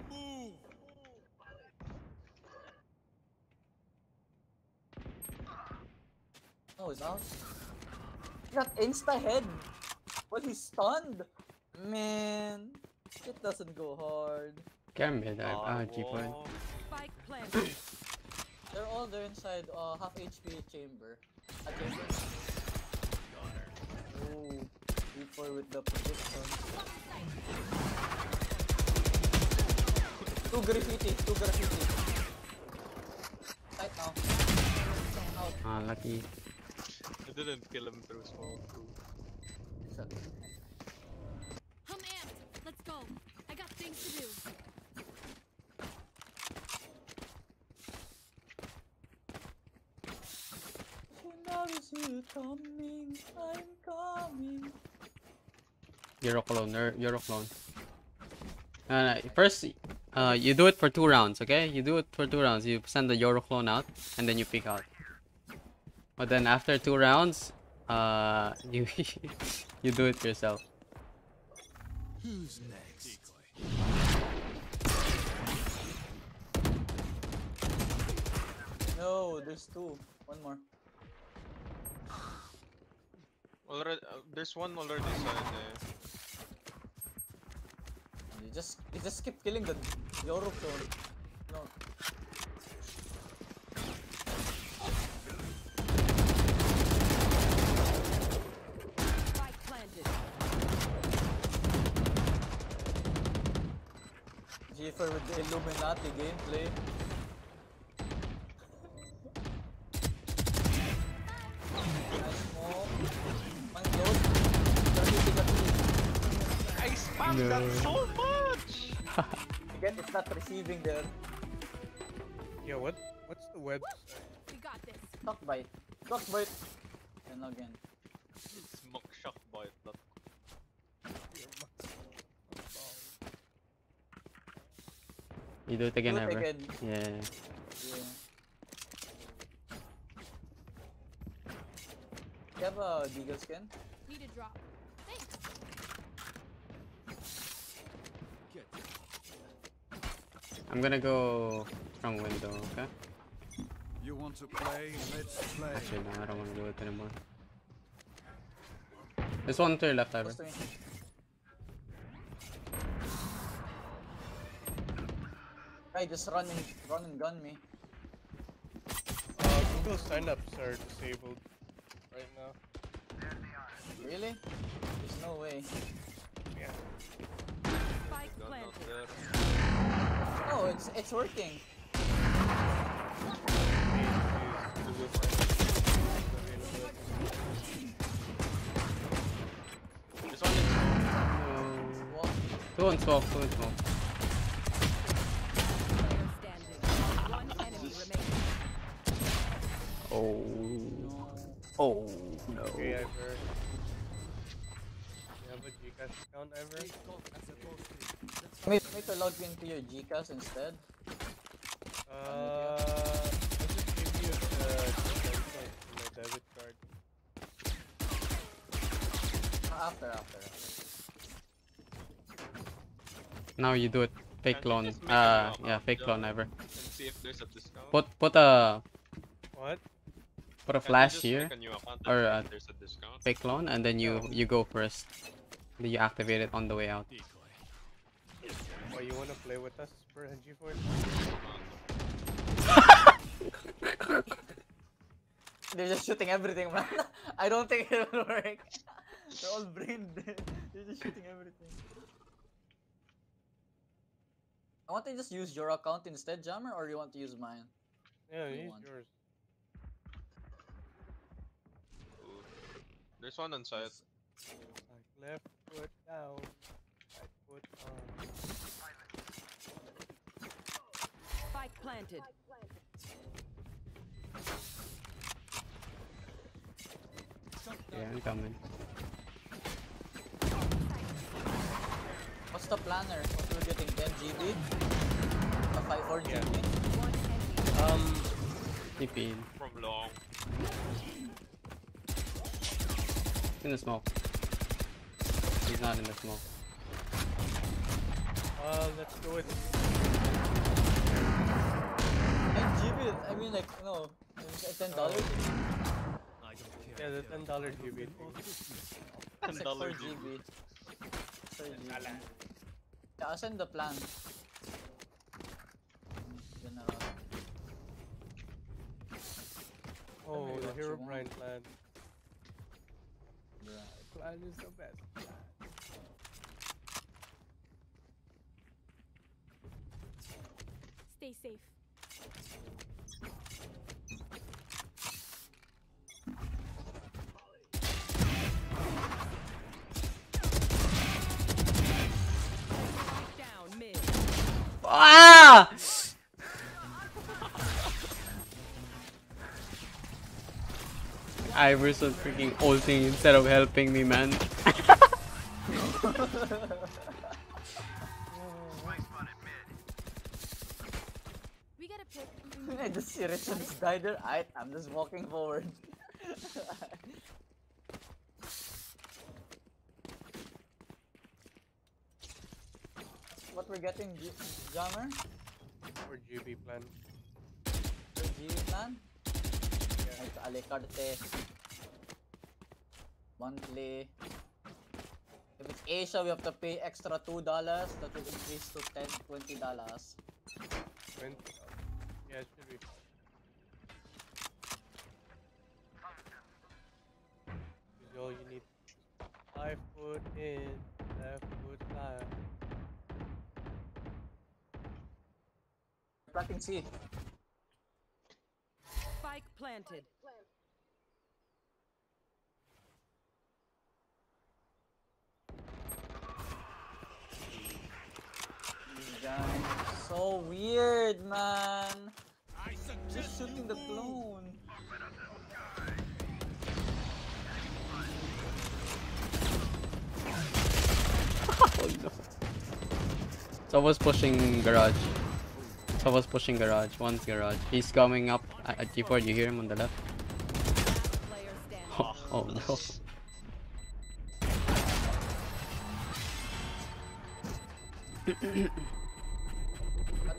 Oh, it's out. He got insta head. But he's stunned. Man, it doesn't go hard. Can be that. Ah, G point. Spike planted. *clears throat* They're all there inside uh, half HP chamber. A chamber. Oh, before with the prediction. Two graffiti, two graffiti. Right now. Out. Ah, lucky. I didn't kill him through smoke. too. I'm amped. Let's go. I got things to do. You never see you coming. I'm coming. Yoru clone. Euro- Yoru clone. Uh, first, uh, you do it for two rounds, okay? You do it for two rounds. You send the Yoru clone out, and then you pick out. But then after two rounds, uh, *laughs* you you do it yourself. Who's next? No, there's two. One more. Already, uh, there's one already side there. You just you just keep killing the Yoru clone. No. Spike planted. Jiffer with the Illuminati gameplay. Nice smoke. One close. 30 graffiti. I spammed that so much! *laughs* Again, it's not receiving there. Yeah, what? What's the web? We got this. Shock bite. Shock bite. And again. Smoke shock bite. That You do it again, Do it ever. again. Yeah. Yeah. You have a Deagle skin? Need a drop. Thanks. I'm gonna go from window, okay? You want to play? Let's play. Actually, no, I don't want to do it anymore. There's one to your left, Ivor. Close to me. Guy, just run and, run and gun me. Uh, Google signups are disabled right now. Really? There's no way. Yeah. Spike gun planted. Oh, it's it's working. This one is What? Two on smoke, two on smoke. Oh. No. Oh, no. Okay, You have a Gcash account, Ivor? Wait, wait to log into your Gcash instead. Uh, I just gave you the Gcash link to my debit card. Ah, After, after. Now you do it. Fake Can you clone. just Uh, yeah, fake John, clone, Ivor. and see if there's a discount. Put put a What? Put a flash here, make a new or see uh, there's a discount. fake clone, and then you you go first. Then you activate it on the way out. Oh, you wanna play with us for G4? *laughs* They're just shooting everything, man. *laughs* I don't think it will work. *laughs* They're all brain dead. They're just shooting everything. I want to just use your account instead, Jammer, or you want to use mine? Yeah, You use want. yours. There's one on site. Like left foot down, right foot on. Spike planted. Yeah, I'm coming. What's the planner? What we're getting? 10 GB? A 5 4 Yeah. GB? Um, TP. From long. In the smoke. He's not in the smoke. uh, let's go with 10 GB? I mean, like, no. 10? dollars I don't care. yeah the ten dollar GB thing. It's like 4 $10 GB. 4 GB. Yeah, I'll send the plan. Oh, the Hero want. Brian plan. Yeah. Plan is the best. plan. Stay safe. Down mid. Ah! Iris was freaking ulting instead of helping me, man. We gotta pick. I just see Richard just died there. I, I'm just walking forward. *laughs* what we're getting, G- Jammer? Or GB plan. The G plan? Like a la carte. Monthly. If it's Asia, we have to pay extra $2. That will increase to 10 $20. Twenty. Yeah, it should be. Is all you need. Five foot in, left foot left. Planting C. Spike planted. These guys are so weird, man. I Just shooting the clone. oh no. Someone's pushing garage. Someone's pushing garage. One's garage. He's coming up at at G4. You hear him on the left? Last player *laughs* standing. Oh, oh no.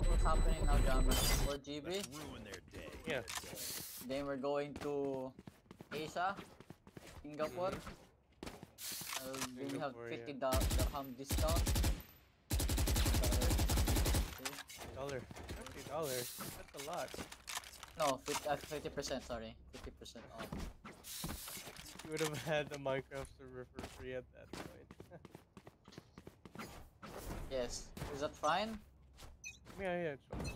What's happening now, Jammer. 4 GB. Ruin their day. Yeah. Then we're going to Asia, Singapore. Uh, then we have 50 yeah. da- dirham discount. Dollar. Fifty dollars. That's a lot. No, 50, uh, 50%, sorry. 50% off. You would have had the Minecraft server for free at that point. *laughs* Yes. Is that fine? yeah, yeah, it's fine.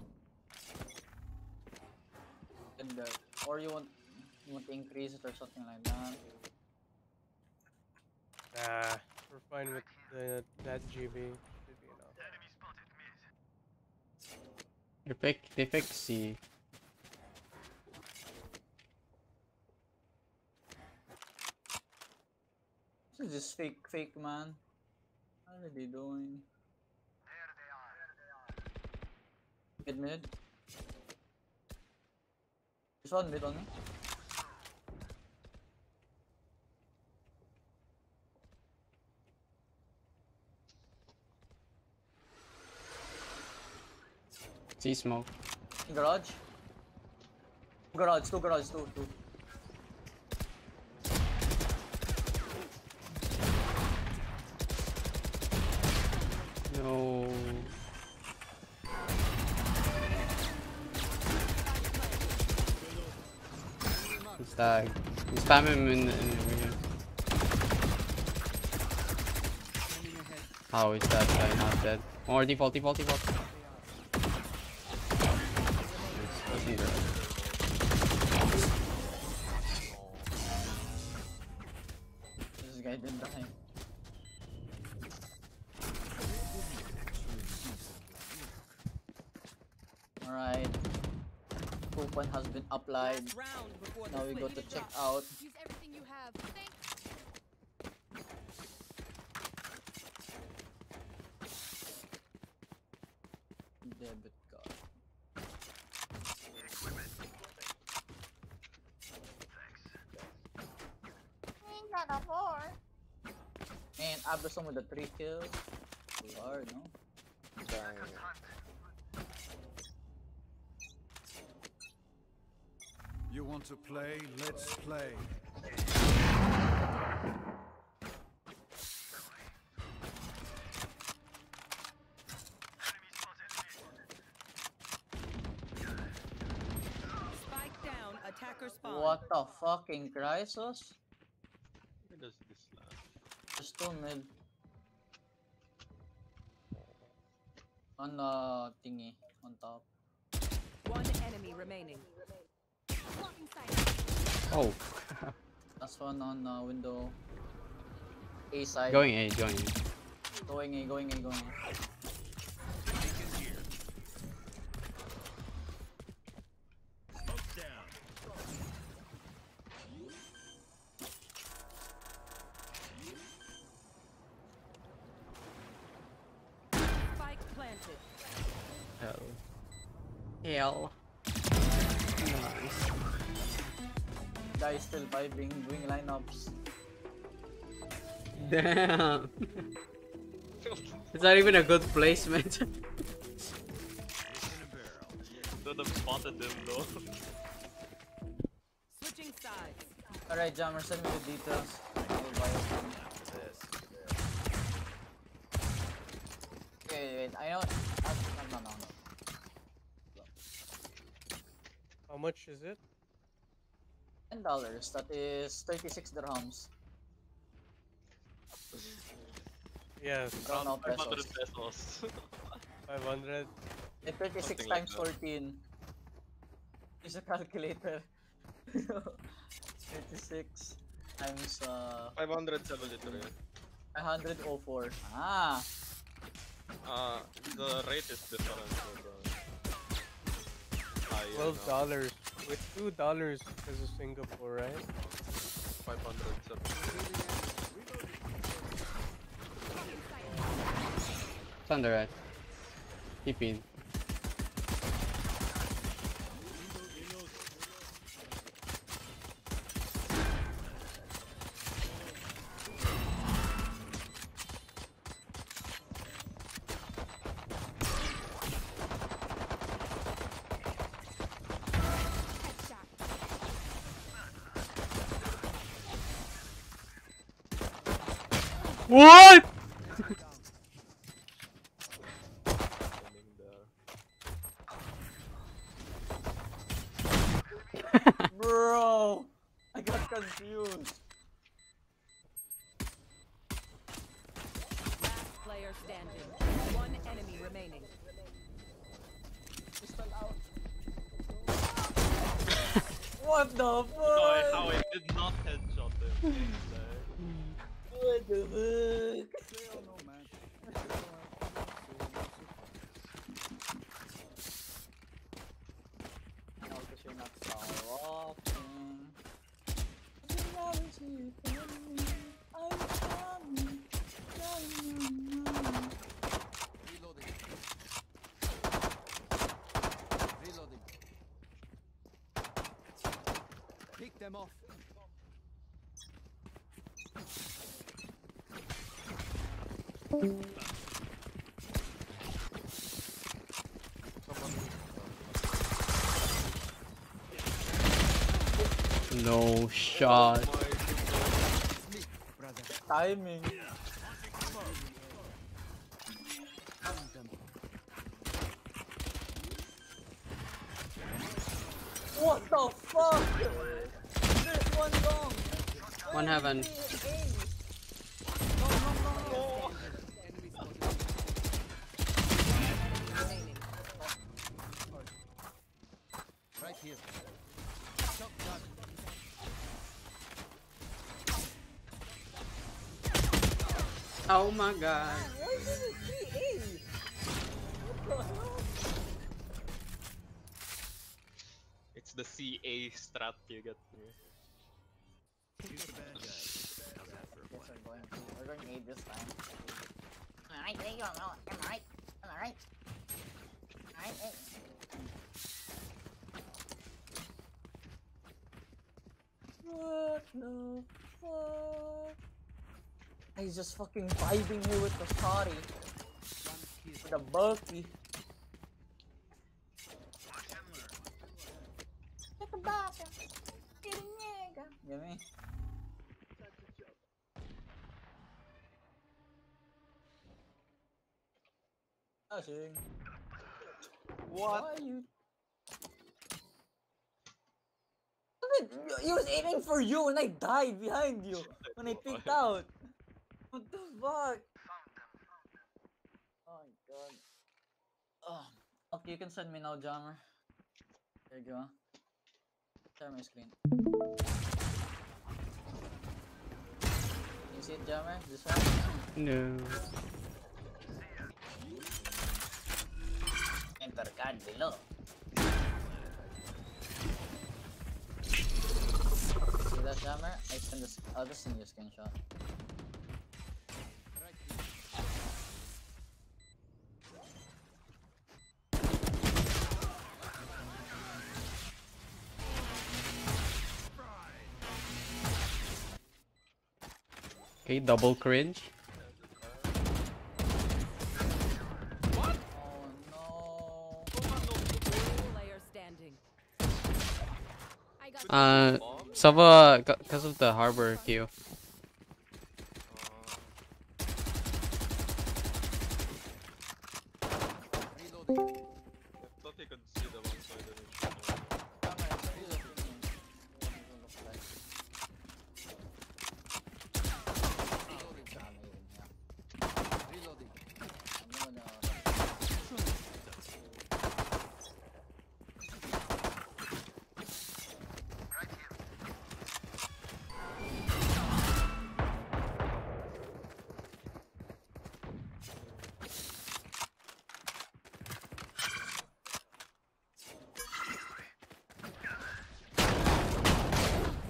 And, uh, or you want you want to increase it or something like that? Nah, we're fine with the that GB. Should be enough. They pick. They pick C. This is just fake, fake man. What are they doing? Mid mid. This one mid on me. C smoke. Garage. Garage, two garage, two, two. No. He's dying. He's spamming him in the, in the. Oh, he's dead. Sorry, not dead. More default, default, default. Now we go to check drops. out. Use everything you have. Thanks. Debit card. Man, Abdusam with the three kills. Lord, no? You want to play? Let's play. Spike down, attacker spawn. What the fucking crisis? Where does this land? There's two mid. On the thingy, on top. One enemy remaining. Blocking sight. Oh, *laughs* Last one on uh, window. A side. going A, going A. Going A, going A, going A. Guys still vibing, doing lineups. Damn. *laughs* It's not even a good placement. *laughs* Could have spotted him though. Switching sides. Alright, Jammer, send me the details. I'll buy it. Okay, wait, I know. No, no, no, no. How much is it? Ten dollars. That is thirty-six dirhams. Yes, Around now 500 pesos. pesos. *laughs* 500. Eh, Thirty-six Something times that. fourteen. Use a calculator. *laughs* Thirty-six times uh 573. 504. Ah, Uh, the rate is different for the higher Twelve dollars. With two dollars because of Singapore, right? 570. Thunder right. Keep. Headshot. What? Coming there. bro! I got confused. Last player standing. One enemy remaining. Pistol out. what the Oh, fuck? how I did not headshot him. What the fuck? No, because you're not far walking. Reality from me, I'm coming, coming. Reloading. Reloading. Pick them off. No shot. Timing. What the fuck? There's one long. One heaven. Oh my god. Why is it CA? What the hell? It's the CA strat you get. He's the bad guy. How's that for a Guess plan? we're going to. We're going A this time. Alright, there you go. I'm alright. I'm alright. Alright, hey. What the fuck? He's just fucking vibing here with the shotty. With the bulky. Get me? Flashing. Oh, what? Why are you? He was aiming for you and I died behind you when I peeked out. What the fuck? Oh my god. Oh. Okay, you can send me now, Jammer. There you go. Share my screen. You see it, Jammer? This one? No. Enter card below. See that, Jammer? I send this. I'll just send you a screenshot. Okay, double cringe. Uh, Sava, because of the harbor queue.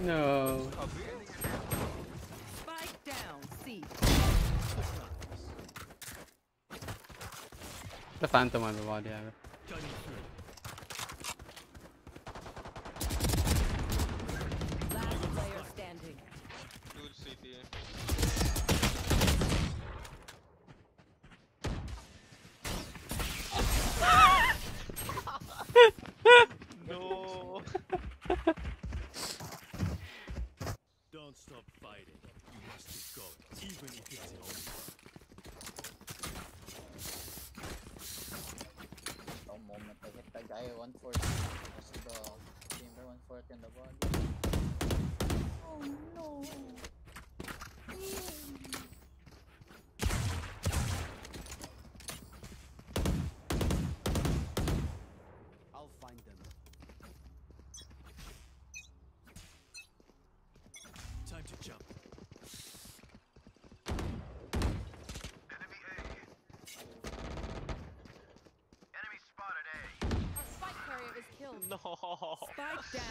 No. Spike down. C. The phantom on the body. Yeah. Cutting through. Last player standing. Dude, CT. no. Don't stop fighting. You must keep going, even if it's the only one. Oh, moment I hit the guy 140. That's the chamber 140 in the body. Oh no. I'll find them. Time to jump. our spike carrier is killed. No. Spike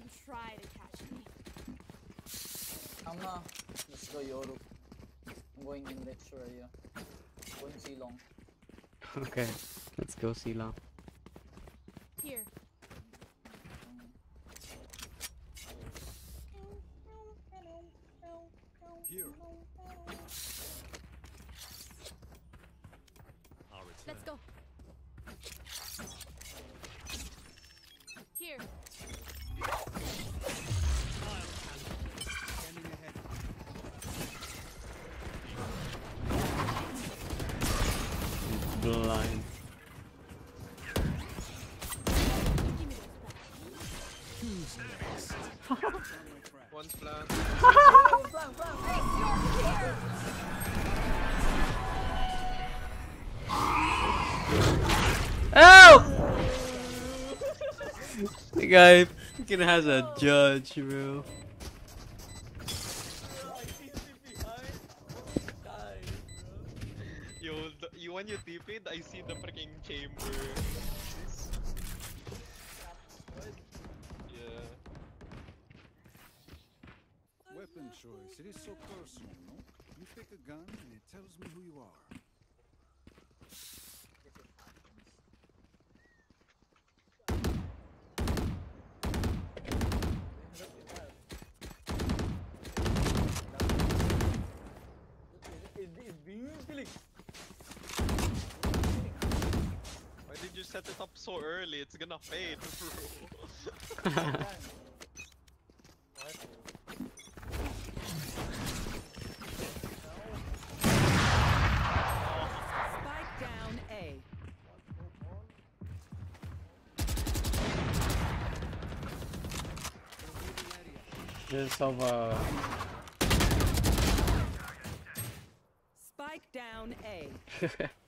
them try to catch me. Let's go Europe. I'm going in lecture uh, area. Going Silang. okay, let's go Silang. guy freaking has a judge, bro. spade rule. Just of uh... Spike down A. *laughs*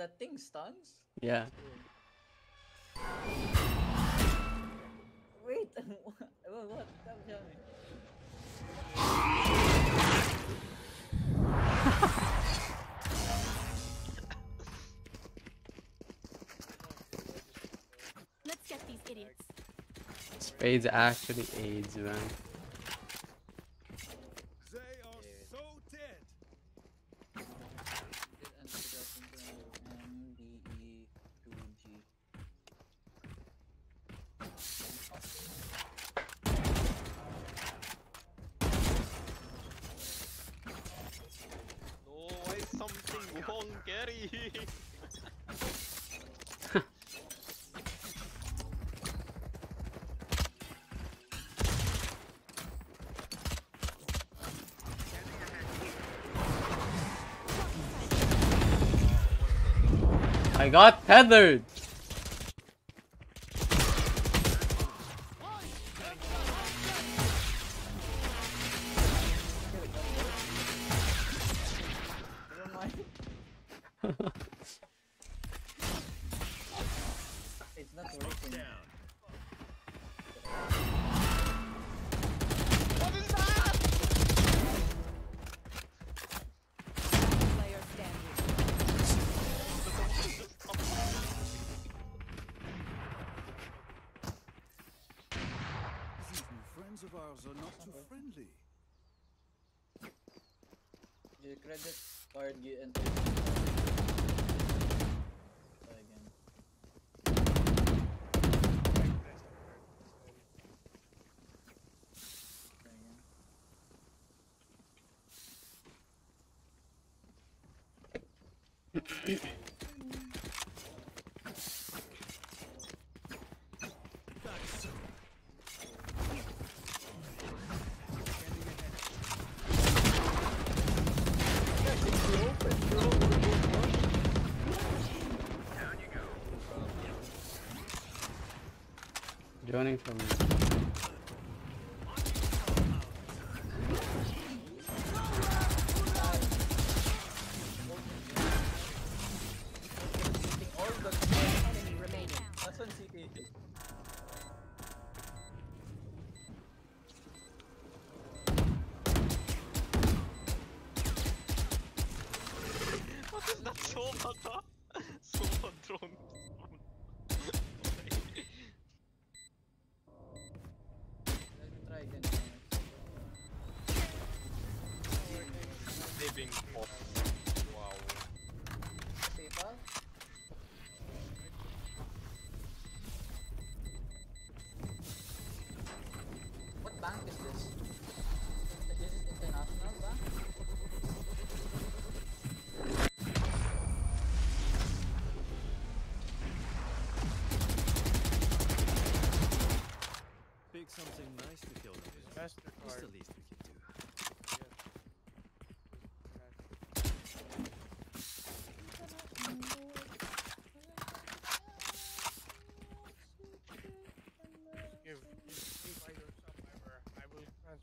that thing stuns? Yeah. Wait, *laughs* what? What? Let's get these idiots. Spades actually aids, man. got tethered! ったそのドローン。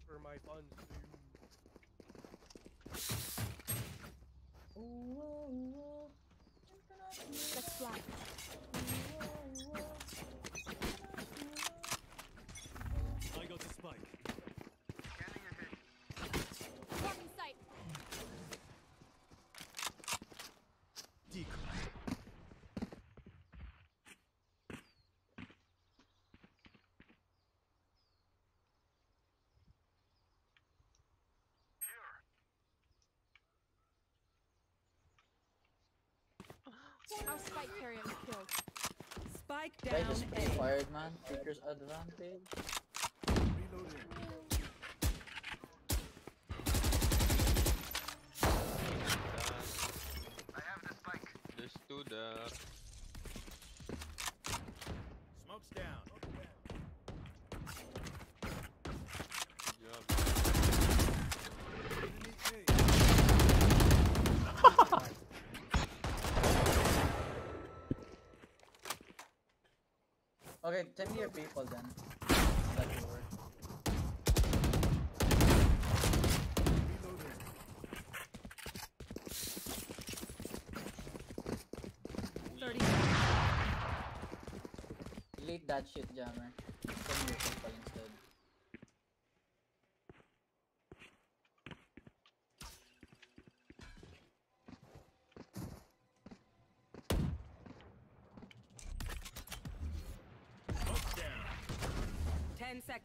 Transfer my funds to you. Let's fly. I got the spike. Blocking sight. Decoy. Our spike carrier is killed. Spike Guy down just A. pre-fired man. Seeker's advantage. Okay, send me your people then. That will work. Thirty. Delete that shit, Jammer. Send me your PayPal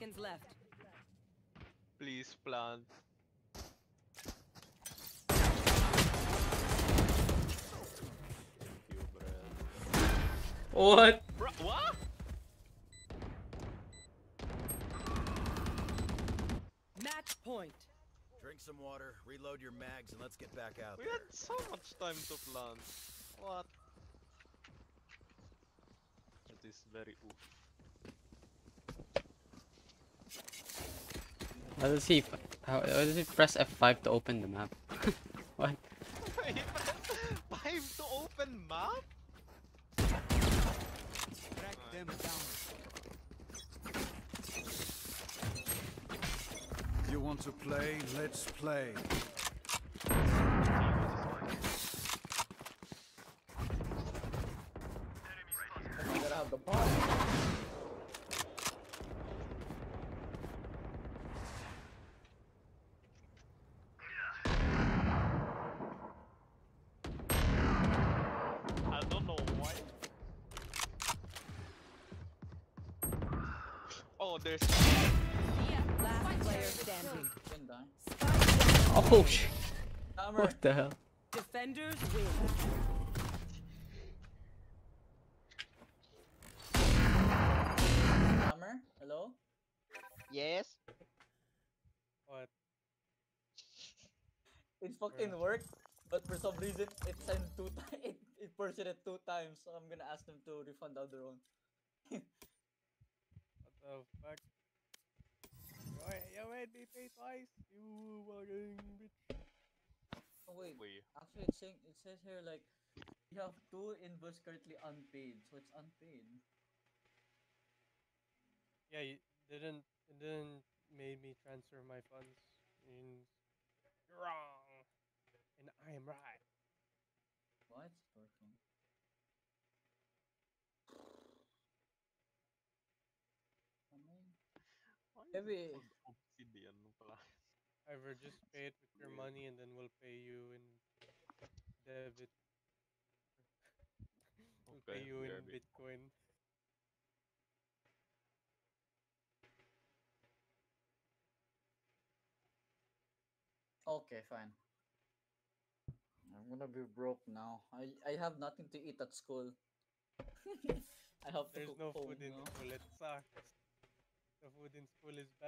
seconds left. Please plant. What? Bro, what? Match point. Drink some water, reload your mags, and let's get back out We there. had so much time to plant. What? That is very oof. How does he? How, how does he press F5 to open the map? *laughs* what? Five to open map? Track them down. You want to play? Let's play. I gotta have the ball. I don't know why. Oh, there's. Last player standing. Oh shit! Jammer. What the hell? Defenders win. Jammer? Hello? Yes. What? *laughs* It fucking worked, but for some reason it sent two times. *laughs* It, it pursued it two times, so I'm gonna ask them to refund the other *laughs* one. What the fuck? You, eh, you made eh, me pay twice, you fucking bitch. Oh wait, Wait. actually it's saying it says here like you have two invoices currently unpaid, so it's unpaid. Yeah, you didn't it didn't made me transfer my funds. Means you're wrong, and I am right. Why it's working? Coming. Maybe Obsidian pala. *laughs* Either just pay it with your money and then we'll pay you in debit. *laughs* we'll pay Okay, you in debit. Bitcoin. Okay, fine. I'm gonna be broke now. I I have nothing to eat at school. *laughs* I have to There's cook no home food in now. school. It sucks. The food in school is bad.